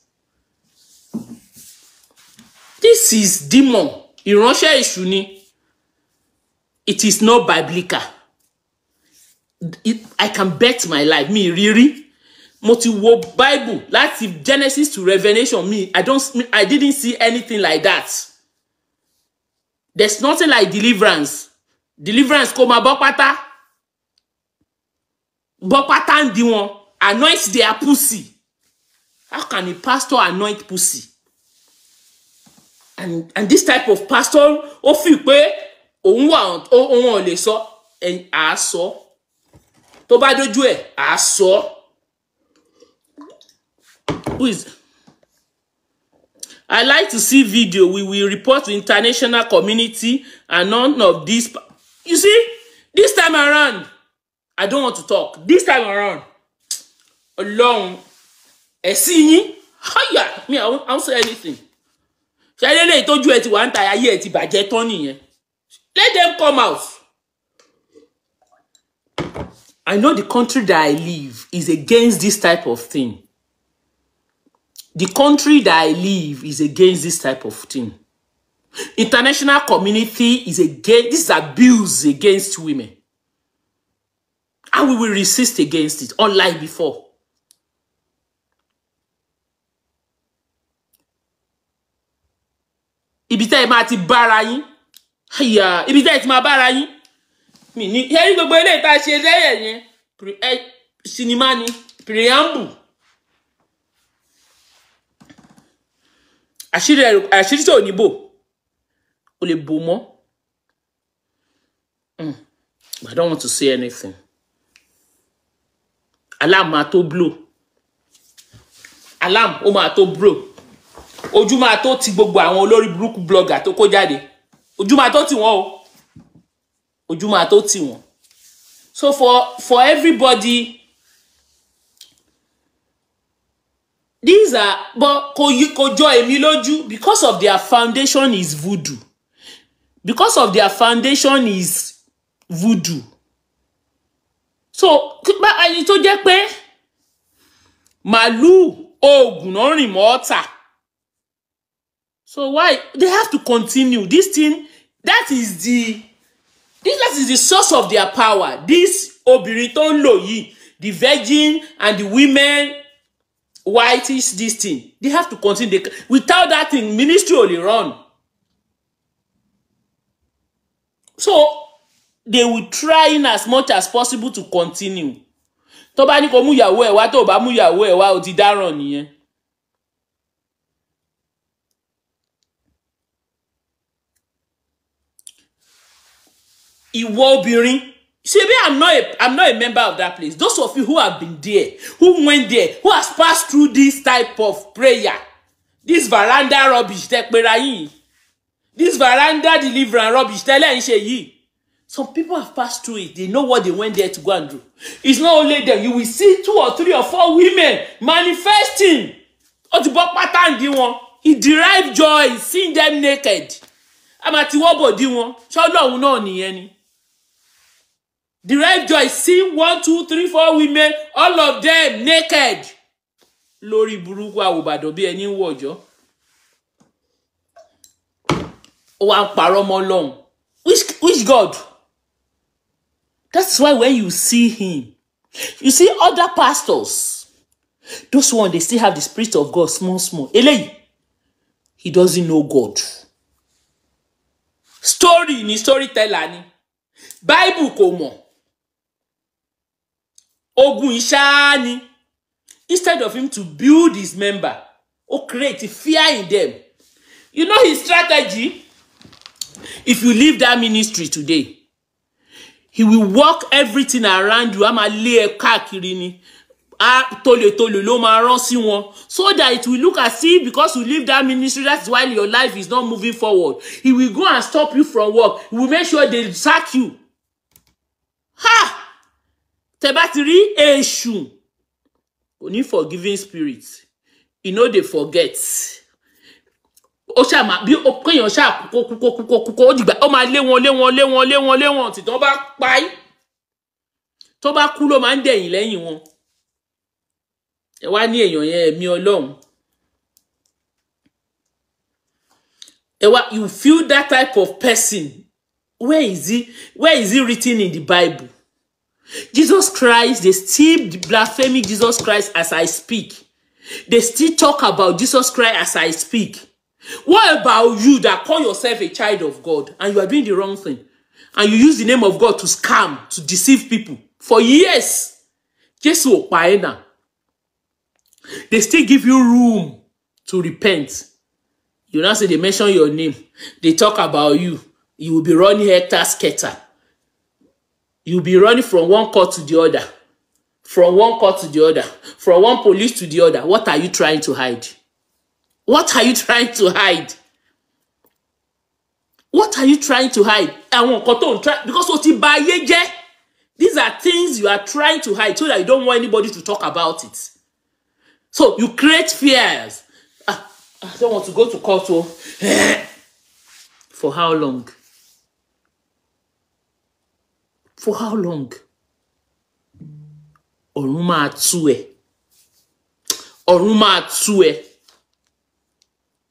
A: This is demon. Ìránṣẹ́ èṣù ni. It is not biblical I can bet my life. Mi rírí. Mo ti wo bible láti genesis to revelation. Me i don't i didn't see anything like that. There's nothing like deliverance. Deliverance kò máa bọ́ pátá. Bọ́ pátá ń di wọn. Anoint their pussy. How can a pastor anoint pussy? And and this type of pastor ó fi pé òun wà òun ò lè sọ à á sọ tó bá dójú ẹ̀ á sọ. Is I like to see video. We will report to international community and none of this. You see, this time around, I don't want to talk. This time around, Ọlọ́run, ẹ̀sìn yín, hiya, me, I won't, say anything. Ṣé lélẹ̀ ìtọ́jú ẹ ti wà ń ta ayé ẹ ti bàjẹ́ tán nìyẹn? Let them come out. I know the country that I live is against this type of thing. The country that I live is against this type of thing. International community is against this is abuse against women. And we will resist against it, unlike before. Ibi máa ti bára yín, ibi tẹ́ ẹ ti máa bára yín, mi ní ẹni gbogbo eléyìí tá a ṣe lẹ́yẹ̀ yẹn? Sinimá ni preamble. Àṣírí àṣírí tí ò ní bò o lè bò mọ́. Mm. I don't want to say anything. Alarm máa tó blow. Alarm ó máa tó blow. Ojú máa tó ti gbogbo àwọn olórí burúkú blogger tó kó jáde. Ojú máa tó tì wọ́n o ojú máa tó tì wọ́n. So for for everybody these are but kò kò jọ èmi lójú because of their foundation is voodoo. Because of their foundation is voodoo. So ẹni tó jẹ́ pé màálùú oògùn náà rìn mọ́ ọ̀tà so why they have to continue. This thing that is the this is the source of their power. This obìnrin tó ń lò yìí the virgin and the women whitish this thing? They have to continue. They, without that thing ministry lè run. So they will try in as much as possible to continue. Tó bá ní kó mú ìyàwó ẹ̀ wá tó bá mú ìyàwó ẹ̀ wá ó ti dáràn nìyẹn. Ìwọ obìnrin ṣebí i'm not a i'm not a member of that place. Those of you who have been there who went there who has passed through this type of prayer this veranda rubbish tẹ pera this veranda deliverance rubbish tẹ́lẹ̀ ń ṣe some people have passed through it. They know what they went there to go and do. It's not only them. You will see two or three or four women manifesting. Ó ti bọ́ wọn. He derive joy seeing them naked. Àmà tí wọ́n. Wọn ṣọ́lọ́hún náà nìyẹn ni derive joy. See one two three four women all of them naked. Lórí burúkú àwòbàdàn bí ẹni ń wọ̀jọ́ ó wá ń parọ́ which which God? That's why when you see him you see other pastors. Those one they still have the spirit of God small small. Eléyìí he doesn't know God. Story ni storyteller ni. Bible kò mọ̀ ogun ìṣáá ni. Instead of him to build his member ó create fear in them. You know his strategy? If you leave that ministry today he will work everything around you. A máa lé ni. A ló máa rán sí wọn. So that it will look as if because you leave that ministry that's why your life is not moving forward. He will go and stop you from work. He will make sure they sack you. Ha tẹ bá ti rí èṣù kò ní forgiving spirit. He no dey forget. Ó ṣàmà bí kéèyàn kúkó ó dìgbà ó máa lé wọn lé wọn lé wọn lé wọn lé wọn tí tó bá pa í tó bá kú ló máa ń dẹ̀yìn lẹ́yìn wọn. Ẹ wá ní èèyàn yẹn ẹ̀mí ọlọ́run. Ẹ wá you feel that type of person. Where is he where is he written in the bible jesus christ they still blaspheming jesus christ as i speak. They still talk about jesus christ as i speak. What about you that call yourself a child of god and you are doing the wrong thing? And you use the name of god to scam to deceive people? For years jesu ò pa ẹ́ náà. They still give you room to repent. You now say they mention your name, they talk about you, you will be running hectare scatter. You'll be running from one court to the other, from one court to the other, from one police to the other. What are you trying to hide? What are you trying to hide? What are you trying to hide? Àwọn nǹkan tó try because o ti bà ayé. These are things you are trying to hide so that you don't want anybody to talk about it. So you create fears. Ah, I don't want to go to court. Oh. For how long? For how long? Ọ̀run máa tú ẹ. Ọ̀run máa tú ẹ.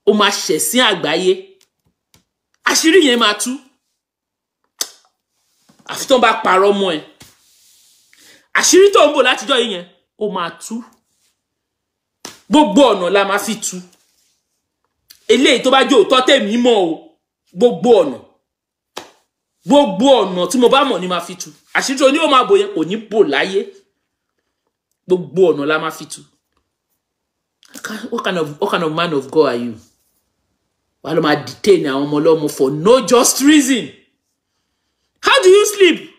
A: Ó máa ṣẹ̀ sí àgbáyé. Àṣírí yẹn máa tú. Àfi tó ń bá parọ́ mọ́ ẹ. Àṣírí tó ń bò látijọ́ yìí yẹn, ó máa tú gbogbo ọ̀nà la máa fi tú eléyìí tó bá jẹ́ òótọ́ tèmi mọ̀ o gbogbo ọ̀nà gbogbo ọ̀nà tí mo bá mọ̀ ni máa fi tú àṣírí oní ó máa bò yẹn kò ní bò láyé. Gbogbo ọ̀nà la máa fi tú what kind of what kind of man of God are you? Wàá lọ máa detain àwọn ọmọ ọlọ́mọ for no just reason. How do you sleep?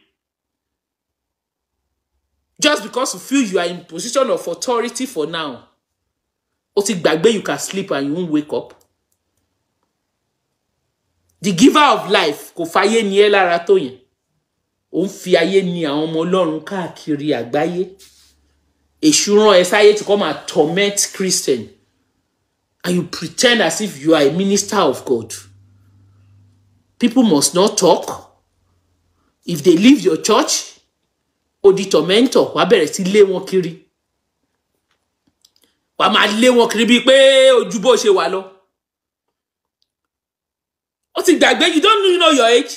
A: Just because you feel you are in position of authority for now o ti gbàgbé you can sleep and you won't wake up the giver of life kò fàyè ní ẹ lára tó yẹn. Ó ń fi ayé ní àwọn ọmọ ọlọ́run káàkiri àgbáyé. Èṣù ẹ sáyé to come and torment Christian. And you pretend as if you are a minister of God. People must not talk. If they leave your church ó di tormentor wàá bẹ̀rẹ̀ sí lé wọn kiri. Wàá máa lé wọn kiri bíi pé ojú bó ṣe wà lọ ó ti gbàgbé you don't know your age.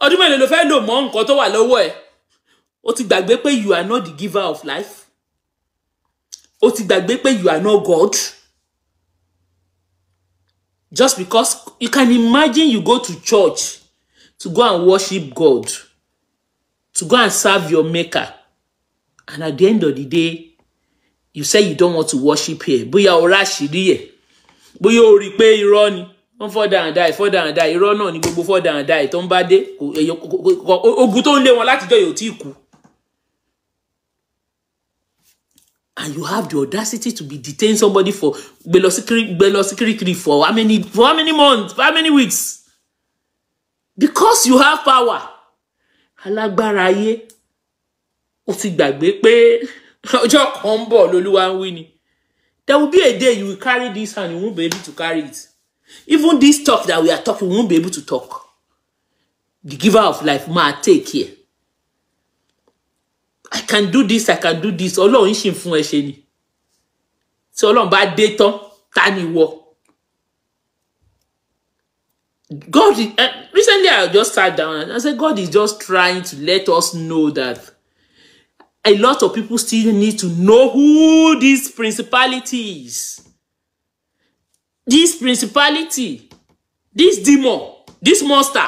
A: Ọdún mélòó ló fẹ́ lò mọ́ nǹkan tó wà lọ́wọ́ ẹ̀? Ó ti gbàgbé pé you are not the giver of life. Ó ti gbàgbé pé you are not God. Just because you can imagine you go to church to go and worship God to go and serve your maker and at the end of the day you say you don't want to worship here. Bóyá o ráṣìírí ẹ̀ bóyá o rí i pé irọ́ ni wọ́n fọ́ dáadáa ìfọ́ dáadáa irọ́ náà ni gbogbo fọ́ dáadáa ìtọ́ ń bá dé. Ogun tó ń lé wọn látijọ́ yóò tí ì kú. and you have the audacity to be detain somebody for gbé lọ sí Kiri- gbé lọ sí Kirikiri for how many for how many months for how many weeks? Because you have power. Alágbára ayé. Ó ti gbàgbé pé ọjọ́ kan ń bọ̀ lolúwa ń wí ni. There will be a day you will carry this and you won't be able to carry it even this talk that we are talking we won't be able to talk the giver of life máa take care i can do this i can do this ọlọ́run ṣì ń fún ẹ ṣe ni tí ọlọ́run bá dé tán ta ni. God, uh, recently I just sat down and I said, God is just trying to let us know that a lot of people still need to know who this principality is. This principality, this demon, this monster.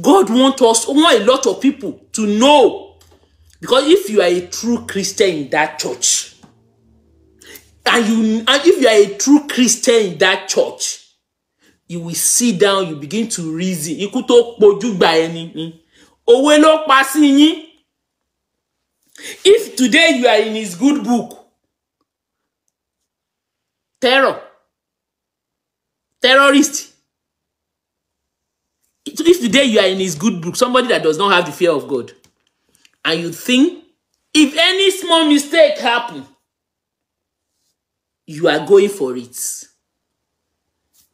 A: God wants us, want a lot of people to know. Because if you are a true Christian in that church, and you and if you are a true Christian in that church, you will sit down you begin to reason ikú tó pojú gbà ẹni ni òwe ló pa sí yín if today you are in his good book terror terrorist. If today you are in his good book somebody that does not have the fear of God and you think if any small mistake happen you are going for it.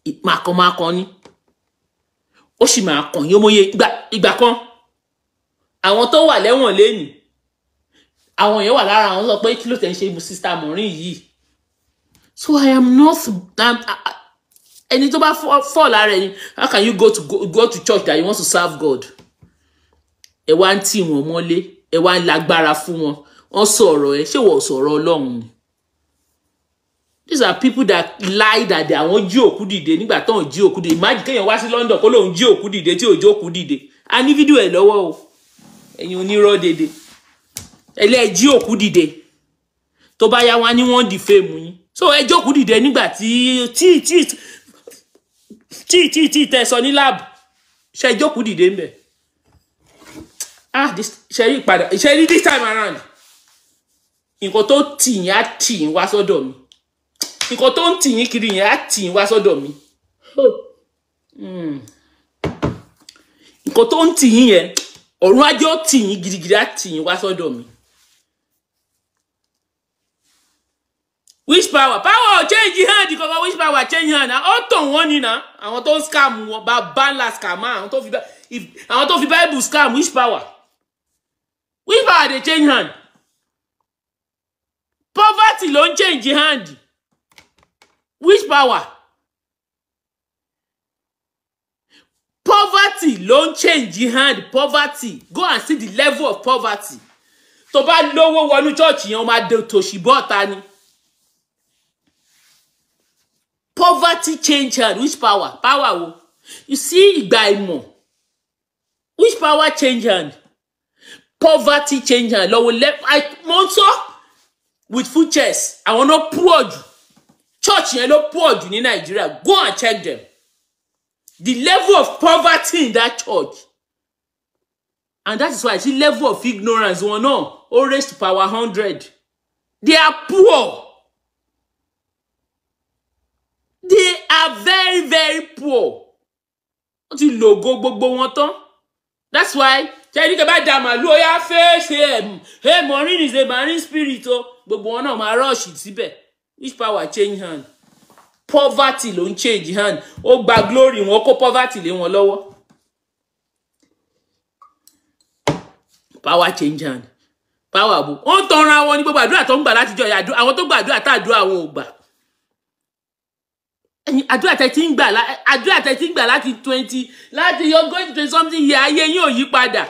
A: Ìpàkọ́mákan ni ó sì máa kàn yín. Mọ́yé ìgbà ìgbà kan àwọn tó wà lẹ́wọ̀n lẹ́nìí àwọn èèyàn wà lára àwọn sọ pé kí ló tẹ̀ ń ṣe sista Maureen yìí? So I am not um, ẹni tó bá fall lára ẹni how can you go to go, go to church that you want to serve God? Ẹ wá ń tì wọ́n mọ́lé ẹ wá ń lágbára fún wọn. Wọ́n sọ̀rọ̀ ẹ ṣé wọ́n sọ̀rọ̀ Ọlọ́run ni? These are people that lie that they àwọn jí òkú dìde nígbà tó ń jí òkú dìde. Imagine kéèyàn wá sí London kó lóun jí òkú dìde tí ò jí òkú dìde. A ní fídíò ẹ̀ lọ́wọ́ o. Ẹ̀yin onírọ́ dédé ẹlẹ́ jí òkú dìde. Tó bá yá wá ní wọ́n dì fèmù yín. So ẹ jókòó dìde nígbà tí tí tí tí tí tí tẹ sọ ní láàbù ṣe jókòó dìde ńbẹ ah this ṣe rí padà ṣe rí this time around. Nǹkan tó tì yín á tì yín wá sọ́dọ̀ mi. Nǹkan tó ń tì yín kiri yẹn á tì yín wá sọ́dọ̀ mi. Nǹkan tó ń tì yín yẹn ọ̀run ajé ó yín gidigidi á tì yín wá mi. Which power? Power change hand kankan which power change hand ó tàn wọ́n ni na àwọn tó ń scam wọn bá bánlá scammer àwọn tó fi àwọn tó fi bible scam which power? Which power dey change hand? Poverty ló ń change hand. Which power? Poverty ló ń change hand. Poverty. Go and see the level of poverty. Tó bá lówó wọnú church yẹn o máa de tòṣì bọ́ọ̀ta ni poverty change hand which power? Power wo? You see ìgbà ìmọ̀. Which power change hand poverty change hand lọ́wọ́ lẹ́ mo ń sọ with full chest. Àwọn náà poor jù. Church yẹn ló poor jù ní Nàìjíríà go and check them. The level of poverty in that church. And that is why the level of ignorance. Wọn náà ó raise to power hundred. They are poor they are very very poor. Wọ́n ti lògo gbogbo wọn tán. That's why tẹ́lí kẹ́ bá da màálù ó yá fèsì ẹ̀ hey marine is a marine spirit o? Gbogbo wọn náà máa rush síbẹ̀. Which power change hand? Poverty ló ń change hand. Ó gba glory wọn kó poverty lé wọn lọ́wọ́. Power change hand. Power bo ó ń tanra wọn ní gbogbo àdúrà tó ń gbà látijọ́ àwọn tó gbàdúrà tá àdúrà wọn ò gbà àdúrà tẹ ti ń gbà àdúrà tẹ ti ń gbà láti twenty láti you're going to twenty something year ayé yín ò yí padà.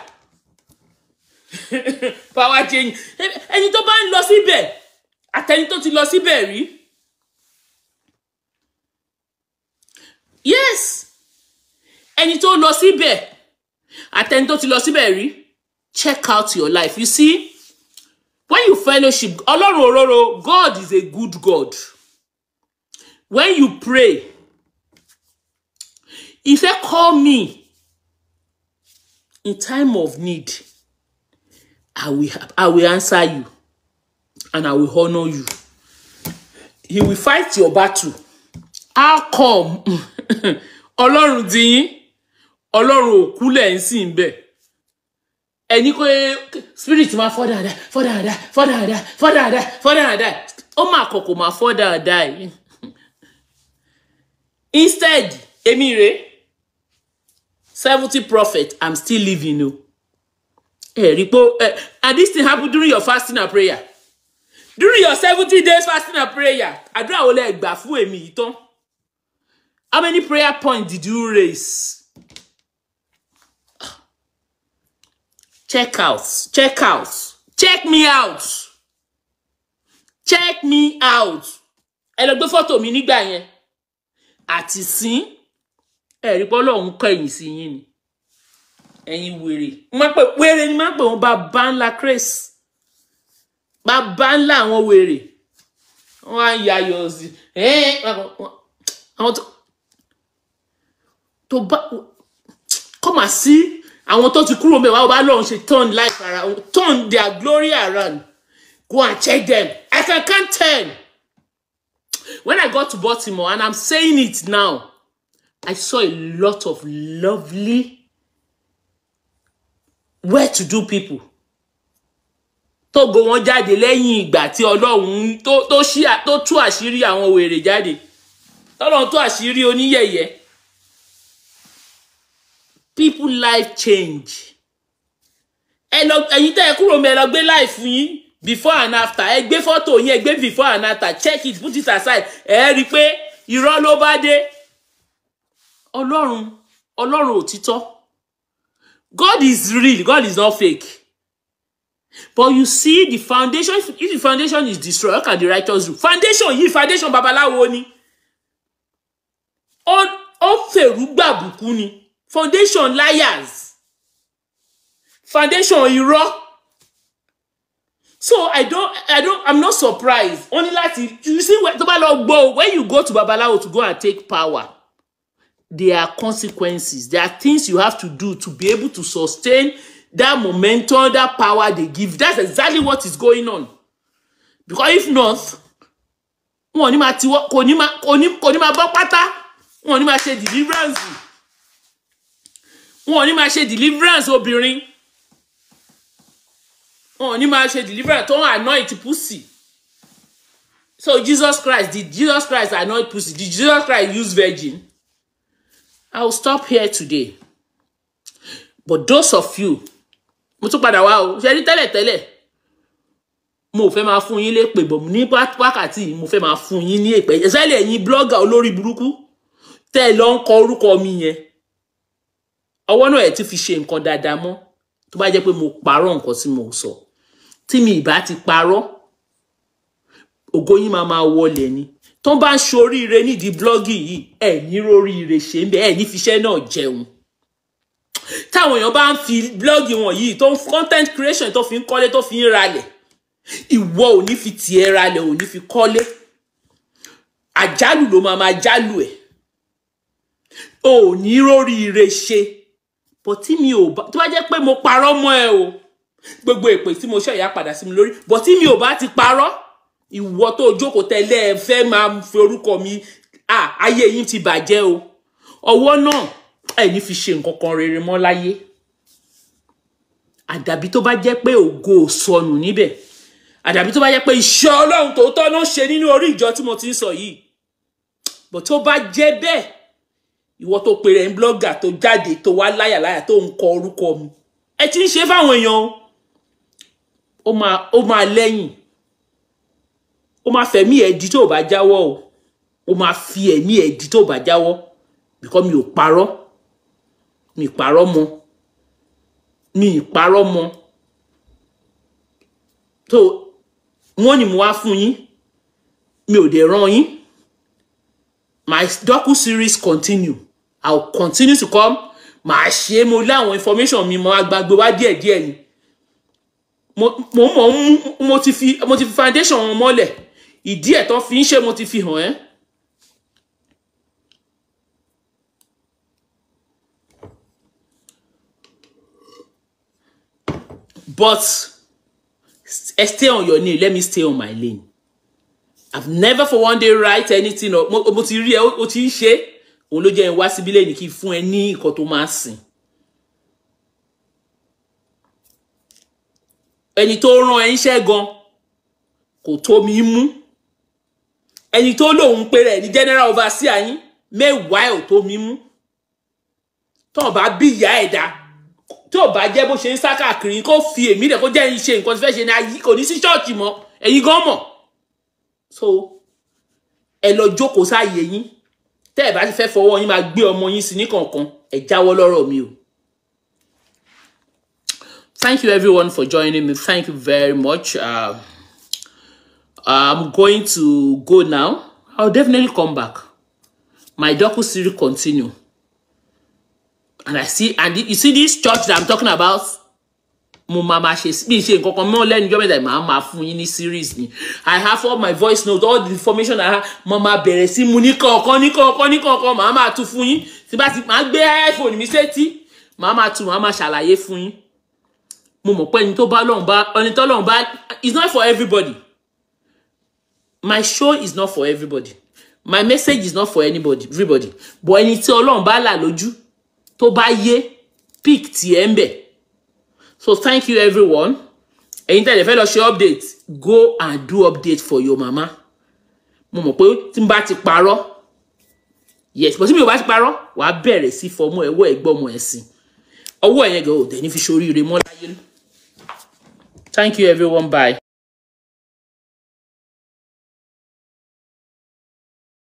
A: Power change. Ẹni tó bá ń lọ síbẹ̀ àtẹni tó ti lọ síbẹ̀ rí. Yes. Ẹni tó lọ síbẹ̀ àtẹni tó ti lọ síbẹ̀ rí check out your life. You see when you fellowship ọlọ́run òróró God is a good God when you pray he say call me in time of need. I will i will answer you and i will honour you. He will fight your battle. How come? Ọlọ́run ti yín. Ọlọ́run òkú lẹ̀ ń sìn bẹ́ẹ̀. Ẹni kò spirit máa fọ́ dáadáa fọ́ dáadáa fọ́ dáadáa fọ́ dáadáa fọ́ dáadáa. Ó máa kọ̀kọ̀ máa fọ́ dáadáa yìí instead èmi seventy prophet i'm still living o. Ẹ rí pé and this thing happen during your fasting and prayer. During your seventy days fasting and prayer àdúrà wo lẹ gbà fún èmi yìí how many prayer points did you raise? Check out check out check me out. Check me out. Ẹ lọ gbé fọ́tò mi nígbà yẹn àti sín ẹ̀rí pé ọlọ́run kẹ̀yìn sí yín ni. Ẹ̀yin wèrè. Má pè wèrè ni má pè wọ́n bá bá ńlá crèsì bá bá ńlá àwọn wèrè. Wọ́n á ya ayọ̀ sí. Àwọn tó bá kọ́ mà sí àwọn tó ti kúrò mẹ́wàá ọba lọ́run ṣe turn life around turn their glory around. Go and check them. I can count ten when I got to Baltimore and I'm saying it now I saw a lot of lovely well-to-do people. Tó go wọn jáde lẹ́yìn ìgbà tí Ọlọ́run tó tú àṣírí àwọn wèrè jáde. Ọlọ́run tú àṣírí oníyẹ̀yẹ́. People life change. Ẹ ẹ̀yin tẹ́ ẹ kúrò mẹ lọ gbé life yín before and after. Ẹ gbé fọ́tò yín gbé before and after. Check it put it aside. Ẹ rí i pé irọ́ ló bá dé. Ọlọ́run Ọlọ́run òtítọ́ God is real God is not fake. But you see the foundation if the foundation is destroyed how can the righteous do? Foundation yìí foundation babaláwo ni. Ó fèrú gbàbùkù ni. Foundation liars. Foundation irọ́ so i don't i don't i'm not surprised. Only láti you see when tó bá when you go to babaláwo to go and take power there are consequences. There are things you have to do to be able to sustain that momentum that power they give. That's exactly what is going on. Because if not wọn ò ní máa tiwọ́ kò ní máa kò ní máa bọ́ pátá. Wọn ò ní máa ṣe deliverance. Wọn ò ní ṣe deliverance obìnrin wọn ò ní máa ṣe deliverance tó ń anoint pussy. So Jesus Christ did Jesus Christ anoint pussy? Did Jesus Christ use virgin? I will stop here today. But those of you mo tún padà wá o. Ṣe rí tẹ́lẹ̀tẹ́lẹ̀ mo fẹ́ máa fún yín lépè bọ̀ ní wákàtí mo fẹ́ máa fún yín ní èpè ẹ̀sẹ̀lẹ̀ ẹ̀yin blogger olórí burúkú tẹ́ ẹ lọ ń kọ orúkọ mi yẹn. Ọwọ́ náà ẹ̀ ti fi ṣe nǹkan dáadáa mọ́ tó bá jẹ́ pé mo parọ́ nǹkan tí mo sọ tí mi ìbá ti parọ́ ògo yín máa máa wọlẹ̀ ni. Tó bá ń ṣoríire nídìí blọ́gì yìí ẹ̀ ní róríire ṣe ń bẹ ẹ̀ ní fiṣẹ́ náà jẹun. Táwọn èèyàn bá fi blọ́gì wọn yìí tó content creation tó fi ń kọ́lé tó fi ń ralẹ̀ ìwọ ò ní fi tiẹ̀ ralẹ̀ ò ní fi kọ́lé. Àjálù ló máa máa jálù ẹ̀. Ò ní róríire ṣe bọ̀ tí mi ò bá tó bá jẹ́ pé mo parọ́ mọ́ ẹ o gbogbo èpè tí mo ìyá padà sí mi lórí. Bọ̀ tí mi ò bá ti parọ́ ìwọ tó jókòó tẹ́lẹ̀ ẹ fẹ́ máa fi orúkọ mi ayé yín ti bàjẹ́ o. Ọwọ́ náà ẹ ní fi ṣe nǹkan kan rere mọ́ láyé. Àdàbí tó bá jẹ́ pé ògo sọnù níbẹ̀. Àdàbí tó bá jẹ́ pé iṣẹ́ ọlọ́run tòótọ́ ń ṣe nínú orí ìjọ tí mo ti ń sọ yìí. Bọ̀ tó bá jẹ́ bẹ́ẹ̀ ìwọ tó pèrè ń blọ́gà tó jáde tó wá láyàláyà tó ń kọ orúkọ mi. Ẹ ti ń ṣe fáwọn èèyàn ó máa ó máa lẹ́yìn. Ó máa fẹ̀mí ẹ̀ di tó bá jáwọ́ o. Ó máa fi ẹ̀mí ẹ̀ di tó bá jáwọ́. Because mi ò parọ́. Mi parọ́ mọ́. Mi parọ́ mọ́. Tó wọ́n ní mo wá fún yín. Mi ò dẹ̀ rán yín. My docu series continue i will continue to come. Màá ṣe é mo lé àwọn information mi mo agbagbe wá díẹ̀díẹ̀ ni. Mo mọ̀ ń mo ti fi mo ti fi foundation wọn mọ́lẹ̀. Ìdí ẹ̀ tó fi ń ṣe mo ti fi hàn ẹ́. but stay on your lane let me stay on my lane. I've never for one day write anything or mo ti rí ẹ o ti ń ṣe òun ló jẹ́ n wá síbí lẹ́yìn kí fún ẹ ní nǹkan tó máa sìn. Ẹni tó rán ẹ níṣẹ́ gan kò tó mi mú. Ẹni tó lòun pé rẹ̀ ní general overseer yín mẹ́wàá ẹ̀ ò tó mi mú. Tó bá bí ìyá ẹ̀ dá tó bá jẹ́ bó ṣe ń fi èmi rẹ̀ kó jẹ́ ń ṣe nǹkan tí fẹ́ ṣe ní ayé kò ní sí ṣọ́ọ̀ṣì mọ́. Ẹ̀yin gan mọ̀. So ẹ lọ jókòó sáàyè yín tẹ́ bá ti fẹ́ fọwọ́ yín máa gbé ọmọ yín sí ní kọ̀ọ̀kan ẹ jáwọ́ lọ́rọ̀ mi o. Thank you everyone for joining me. Thank you very much. Uh, I'm going to go now. I'll definitely come back. My docu series continue. And I see, and you see this church that I'm talking about? Mo máa ma ṣe bí ṣe nǹkan kan mọ́ lẹ́nu ìdá màá máa fún yín ní series ni. I have all my voice notes, all the information I have. Mo máa bẹ̀rẹ̀ sí mu ní kọ̀ọ̀kan ní kọ̀ọ̀kan ní kọ̀ọ̀kan màá máa tú fún yín. Tí bá ti máa gbé iPhone mi sétí, màá máa tú màá máa ṣàlàyé fún yín. Mo mọ̀ pé ẹni tó bá lọ́run bá ẹni tó lọ́run bá it's not for everybody. My show is not for everybody. My message is not for anybody, everybody. But ẹni tí Ọlọ́run bá là lójú tó bá yé pick tiẹ̀ ń bẹ̀. So thank you everyone. Ẹ̀yin tẹ́lẹ̀ fẹ́ lọ ṣe update go and do update for your mama. Mo mọ̀ pé tí n bá ti parọ́ yes but tí mi ò bá ti parọ́ wàá bẹ̀rẹ̀ sí fọmọ ẹ̀wọ́ ẹ̀gbọ́mọ ẹ̀ sí. Ọwọ́ ẹ̀yẹn gan ò dẹ̀ ní fi ṣoríire mọ́ láyé. Thank you everyone bye.